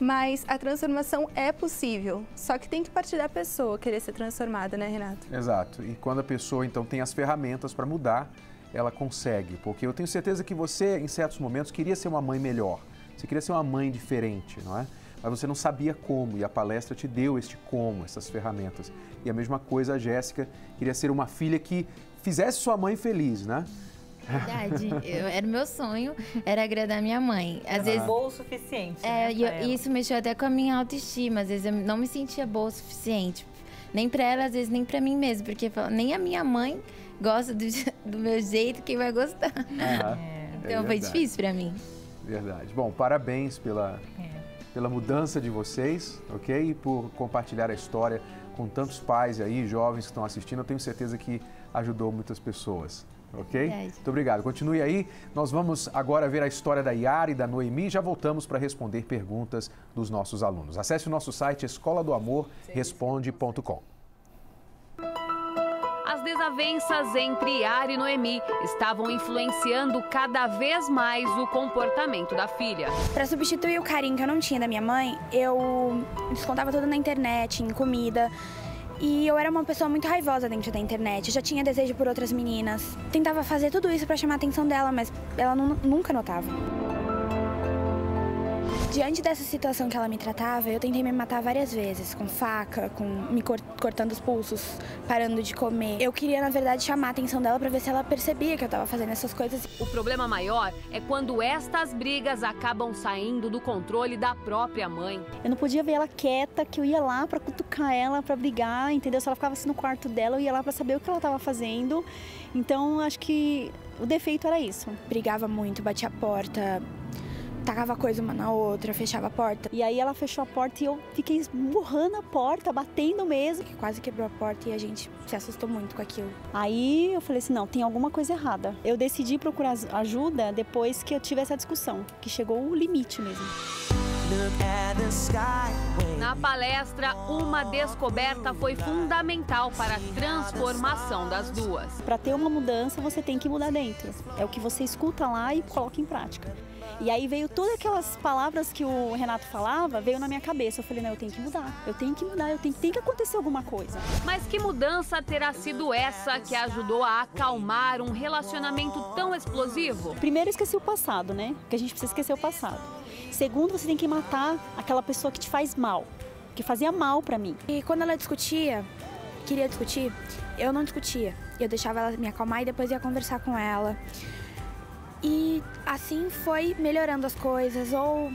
Mas a transformação é possível, só que tem que partir da pessoa querer ser transformada, né, Renato?
Exato. E quando a pessoa então tem as ferramentas para mudar, ela consegue. Porque eu tenho certeza que você, em certos momentos, queria ser uma mãe melhor. Você queria ser uma mãe diferente, não é? Mas você não sabia como e a palestra te deu este como, essas ferramentas. E a mesma coisa a Jéssica queria ser uma filha que fizesse sua mãe feliz, né?
Verdade. Eu, era o meu sonho, era agradar minha mãe. Às
Era
vezes.
boa o suficiente.
É,
né,
e eu- isso mexeu até com a minha autoestima. Às vezes eu não me sentia boa o suficiente. Nem pra ela, às vezes nem pra mim mesmo. Porque nem a minha mãe gosta do, (laughs) do meu jeito, quem vai gostar?
Aham. (laughs)
Então
É
foi difícil pra mim.
Verdade. Bom, parabéns pela, pela mudança de vocês, ok? E por compartilhar a história com tantos pais aí, jovens que estão assistindo. Eu tenho certeza que ajudou muitas pessoas, ok?
Verdade.
Muito obrigado. Continue aí. Nós vamos agora ver a história da Yara e da Noemi. Já voltamos para responder perguntas dos nossos alunos. Acesse o nosso site escola do amor responde.com.
As desavenças entre Yara e Noemi estavam influenciando cada vez mais o comportamento da filha.
Pra substituir o carinho que eu não tinha da minha mãe, eu descontava tudo na internet, em comida. E eu era uma pessoa muito raivosa dentro da internet. Já tinha desejo por outras meninas. Tentava fazer tudo isso pra chamar a atenção dela, mas ela nu- nunca notava. Diante dessa situação que ela me tratava, eu tentei me matar várias vezes, com faca, com me cor- cortando os pulsos, parando de comer. Eu queria, na verdade, chamar a atenção dela pra ver se ela percebia que eu tava fazendo essas coisas.
O problema maior é quando estas brigas acabam saindo do controle da própria mãe.
Eu não podia ver ela quieta, que eu ia lá pra cutucar ela, pra brigar, entendeu? Se ela ficava assim no quarto dela, eu ia lá pra saber o que ela tava fazendo. Então, acho que o defeito era isso.
Brigava muito, batia a porta, tacava coisa uma na outra, fechava a porta.
E aí ela fechou a porta e eu fiquei esmurrando a porta, batendo mesmo.
Que quase quebrou a porta e a gente se assustou muito com aquilo.
Aí eu falei assim, não, tem alguma coisa errada. Eu decidi procurar ajuda depois que eu tive essa discussão, que chegou o limite mesmo.
Na palestra, uma descoberta foi fundamental para a transformação das duas.
Para ter uma mudança, você tem que mudar dentro. É o que você escuta lá e coloca em prática. E aí veio todas aquelas palavras que o Renato falava, veio na minha cabeça. Eu falei, não, eu tenho que mudar. Eu tenho que mudar, eu tenho, tem que acontecer alguma coisa.
Mas que mudança terá sido essa que ajudou a acalmar um relacionamento tão explosivo?
Primeiro, esquecer o passado, né? Porque a gente precisa esquecer o passado. Segundo, você tem que matar aquela pessoa que te faz mal, que fazia mal pra mim.
E quando ela discutia, queria discutir, eu não discutia. Eu deixava ela me acalmar e depois ia conversar com ela. E assim foi melhorando as coisas. Ou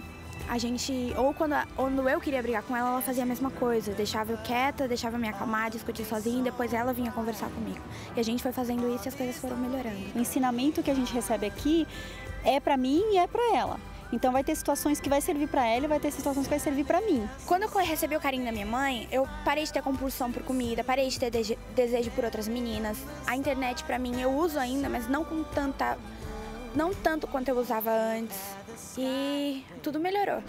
a gente. Ou quando, quando eu queria brigar com ela, ela fazia a mesma coisa. Deixava eu quieta, deixava eu me acalmar, discutir sozinha e depois ela vinha conversar comigo. E a gente foi fazendo isso e as coisas foram melhorando.
O ensinamento que a gente recebe aqui é pra mim e é pra ela. Então vai ter situações que vai servir pra ela e vai ter situações que vai servir pra mim.
Quando eu recebi o carinho da minha mãe, eu parei de ter compulsão por comida, parei de ter dese- desejo por outras meninas. A internet pra mim eu uso ainda, mas não com tanta não tanto quanto eu usava antes. E tudo melhorou.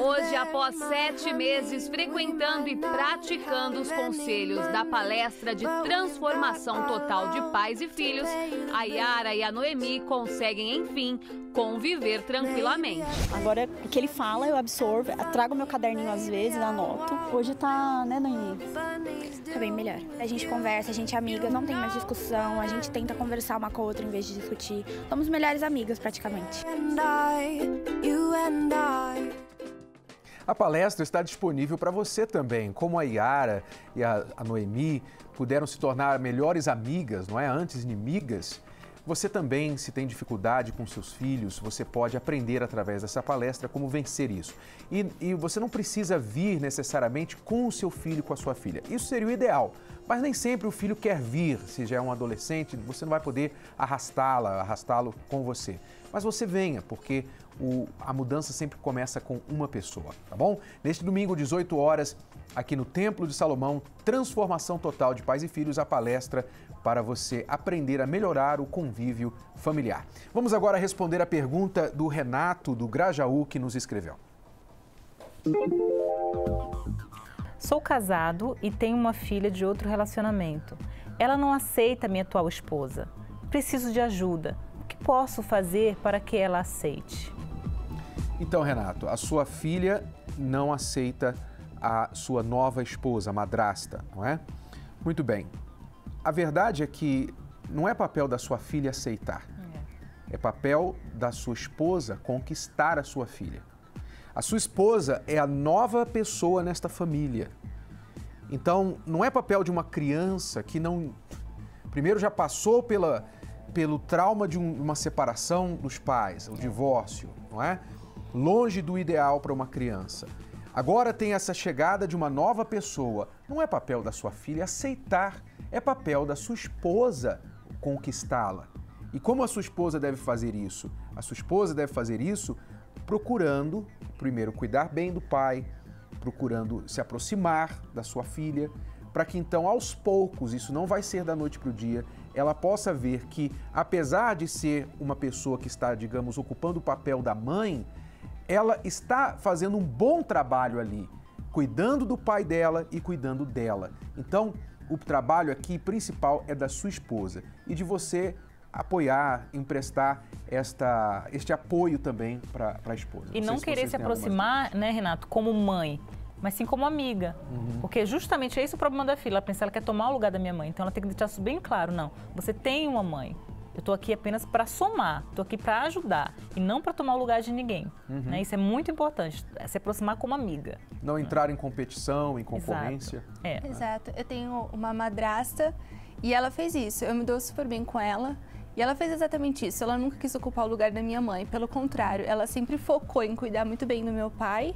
Hoje, após sete meses frequentando e praticando os conselhos da palestra de transformação total de pais e filhos, a Yara e a Noemi conseguem, enfim, conviver tranquilamente.
Agora, o que ele fala, eu absorvo, eu trago meu caderninho às vezes, anoto. Hoje tá, né, Noemi?
Tá bem melhor. A gente conversa, a gente é amiga, não tem mais discussão, a gente tenta conversar uma com a outra em vez de discutir. Somos melhores amigas praticamente.
A palestra está disponível para você também. Como a Yara e a, Noemi puderam se tornar melhores amigas, não é? Antes inimigas. Você também, se tem dificuldade com seus filhos, você pode aprender através dessa palestra como vencer isso. E, e você não precisa vir necessariamente com o seu filho, com a sua filha. Isso seria o ideal. Mas nem sempre o filho quer vir, se já é um adolescente, você não vai poder arrastá-la, arrastá-lo com você. Mas você venha, porque o- a mudança sempre começa com uma pessoa, tá bom? Neste domingo, 18 horas, aqui no Templo de Salomão, Transformação Total de Pais e Filhos, a palestra para você aprender a melhorar o convívio familiar. Vamos agora responder a pergunta do Renato, do Grajaú, que nos escreveu.
Sou casado e tenho uma filha de outro relacionamento. Ela não aceita minha atual esposa. Preciso de ajuda. Posso fazer para que ela aceite?
Então, Renato, a sua filha não aceita a sua nova esposa, a madrasta, não é? Muito bem. A verdade é que não é papel da sua filha aceitar. É papel da sua esposa conquistar a sua filha. A sua esposa é a nova pessoa nesta família. Então, não é papel de uma criança que não. Primeiro já passou pela, pelo trauma de um, uma separação dos pais, o divórcio, não é? Longe do ideal para uma criança. Agora tem essa chegada de uma nova pessoa. Não é papel da sua filha aceitar, é papel da sua esposa conquistá-la. E como a sua esposa deve fazer isso? A sua esposa deve fazer isso procurando, primeiro, cuidar bem do pai, procurando se aproximar da sua filha, para que então, aos poucos, isso não vai ser da noite para o dia, ela possa ver que, apesar de ser uma pessoa que está, digamos, ocupando o papel da mãe, ela está fazendo um bom trabalho ali, cuidando do pai dela e cuidando dela. Então, o trabalho aqui principal é da sua esposa e de você apoiar, emprestar esta, este apoio também para a esposa.
E não, não querer se aproximar, né, Renato, como mãe, mas sim como amiga. Uhum. Porque justamente esse é o problema da filha. Ela pensa que ela quer tomar o lugar da minha mãe. Então ela tem que deixar isso bem claro. Não, você tem uma mãe. Eu estou aqui apenas para somar, estou aqui para ajudar e não para tomar o lugar de ninguém. Uhum. Né? Isso é muito importante, é se aproximar como amiga.
Não entrar em competição, em concorrência.
Exato. É. Exato. Eu tenho uma madrasta e ela fez isso. Eu me dou super bem com ela. E ela fez exatamente isso. Ela nunca quis ocupar o lugar da minha mãe. Pelo contrário, ela sempre focou em cuidar muito bem do meu pai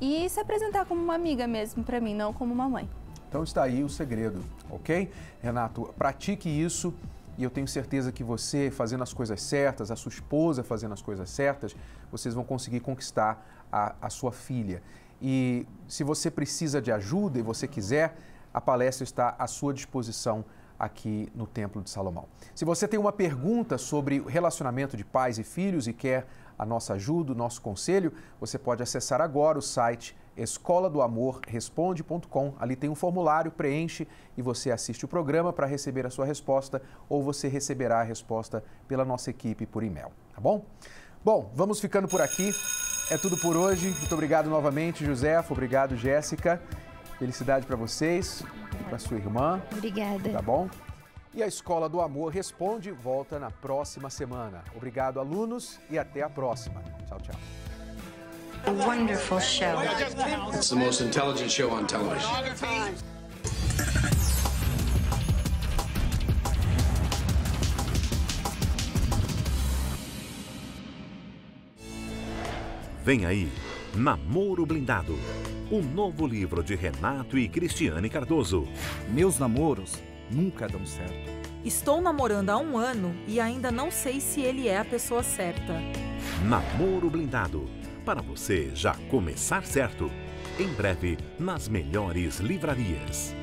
e se apresentar como uma amiga mesmo para mim, não como uma mãe.
Então está aí o segredo, ok? Renato, pratique isso e eu tenho certeza que você fazendo as coisas certas, a sua esposa fazendo as coisas certas, vocês vão conseguir conquistar a, a sua filha. E se você precisa de ajuda e você quiser, a palestra está à sua disposição aqui no Templo de Salomão. Se você tem uma pergunta sobre relacionamento de pais e filhos e quer a nossa ajuda, o nosso conselho, você pode acessar agora o site escola do amor responde.com. Ali tem um formulário, preenche e você assiste o programa para receber a sua resposta ou você receberá a resposta pela nossa equipe por e-mail, tá bom? Bom, vamos ficando por aqui. É tudo por hoje. Muito obrigado novamente, José. Obrigado, Jéssica. Felicidade para vocês para sua irmã.
Obrigada.
Tá bom? E a Escola do Amor Responde volta na próxima semana. Obrigado, alunos, e até a próxima. Tchau, tchau. A wonderful show. It's the most intelligent show on television.
Vem aí, Namoro Blindado. O novo livro de Renato e Cristiane Cardoso.
Meus namoros nunca dão certo.
Estou namorando há um ano e ainda não sei se ele é a pessoa certa.
Namoro Blindado. Para você já começar certo. Em breve, nas melhores livrarias.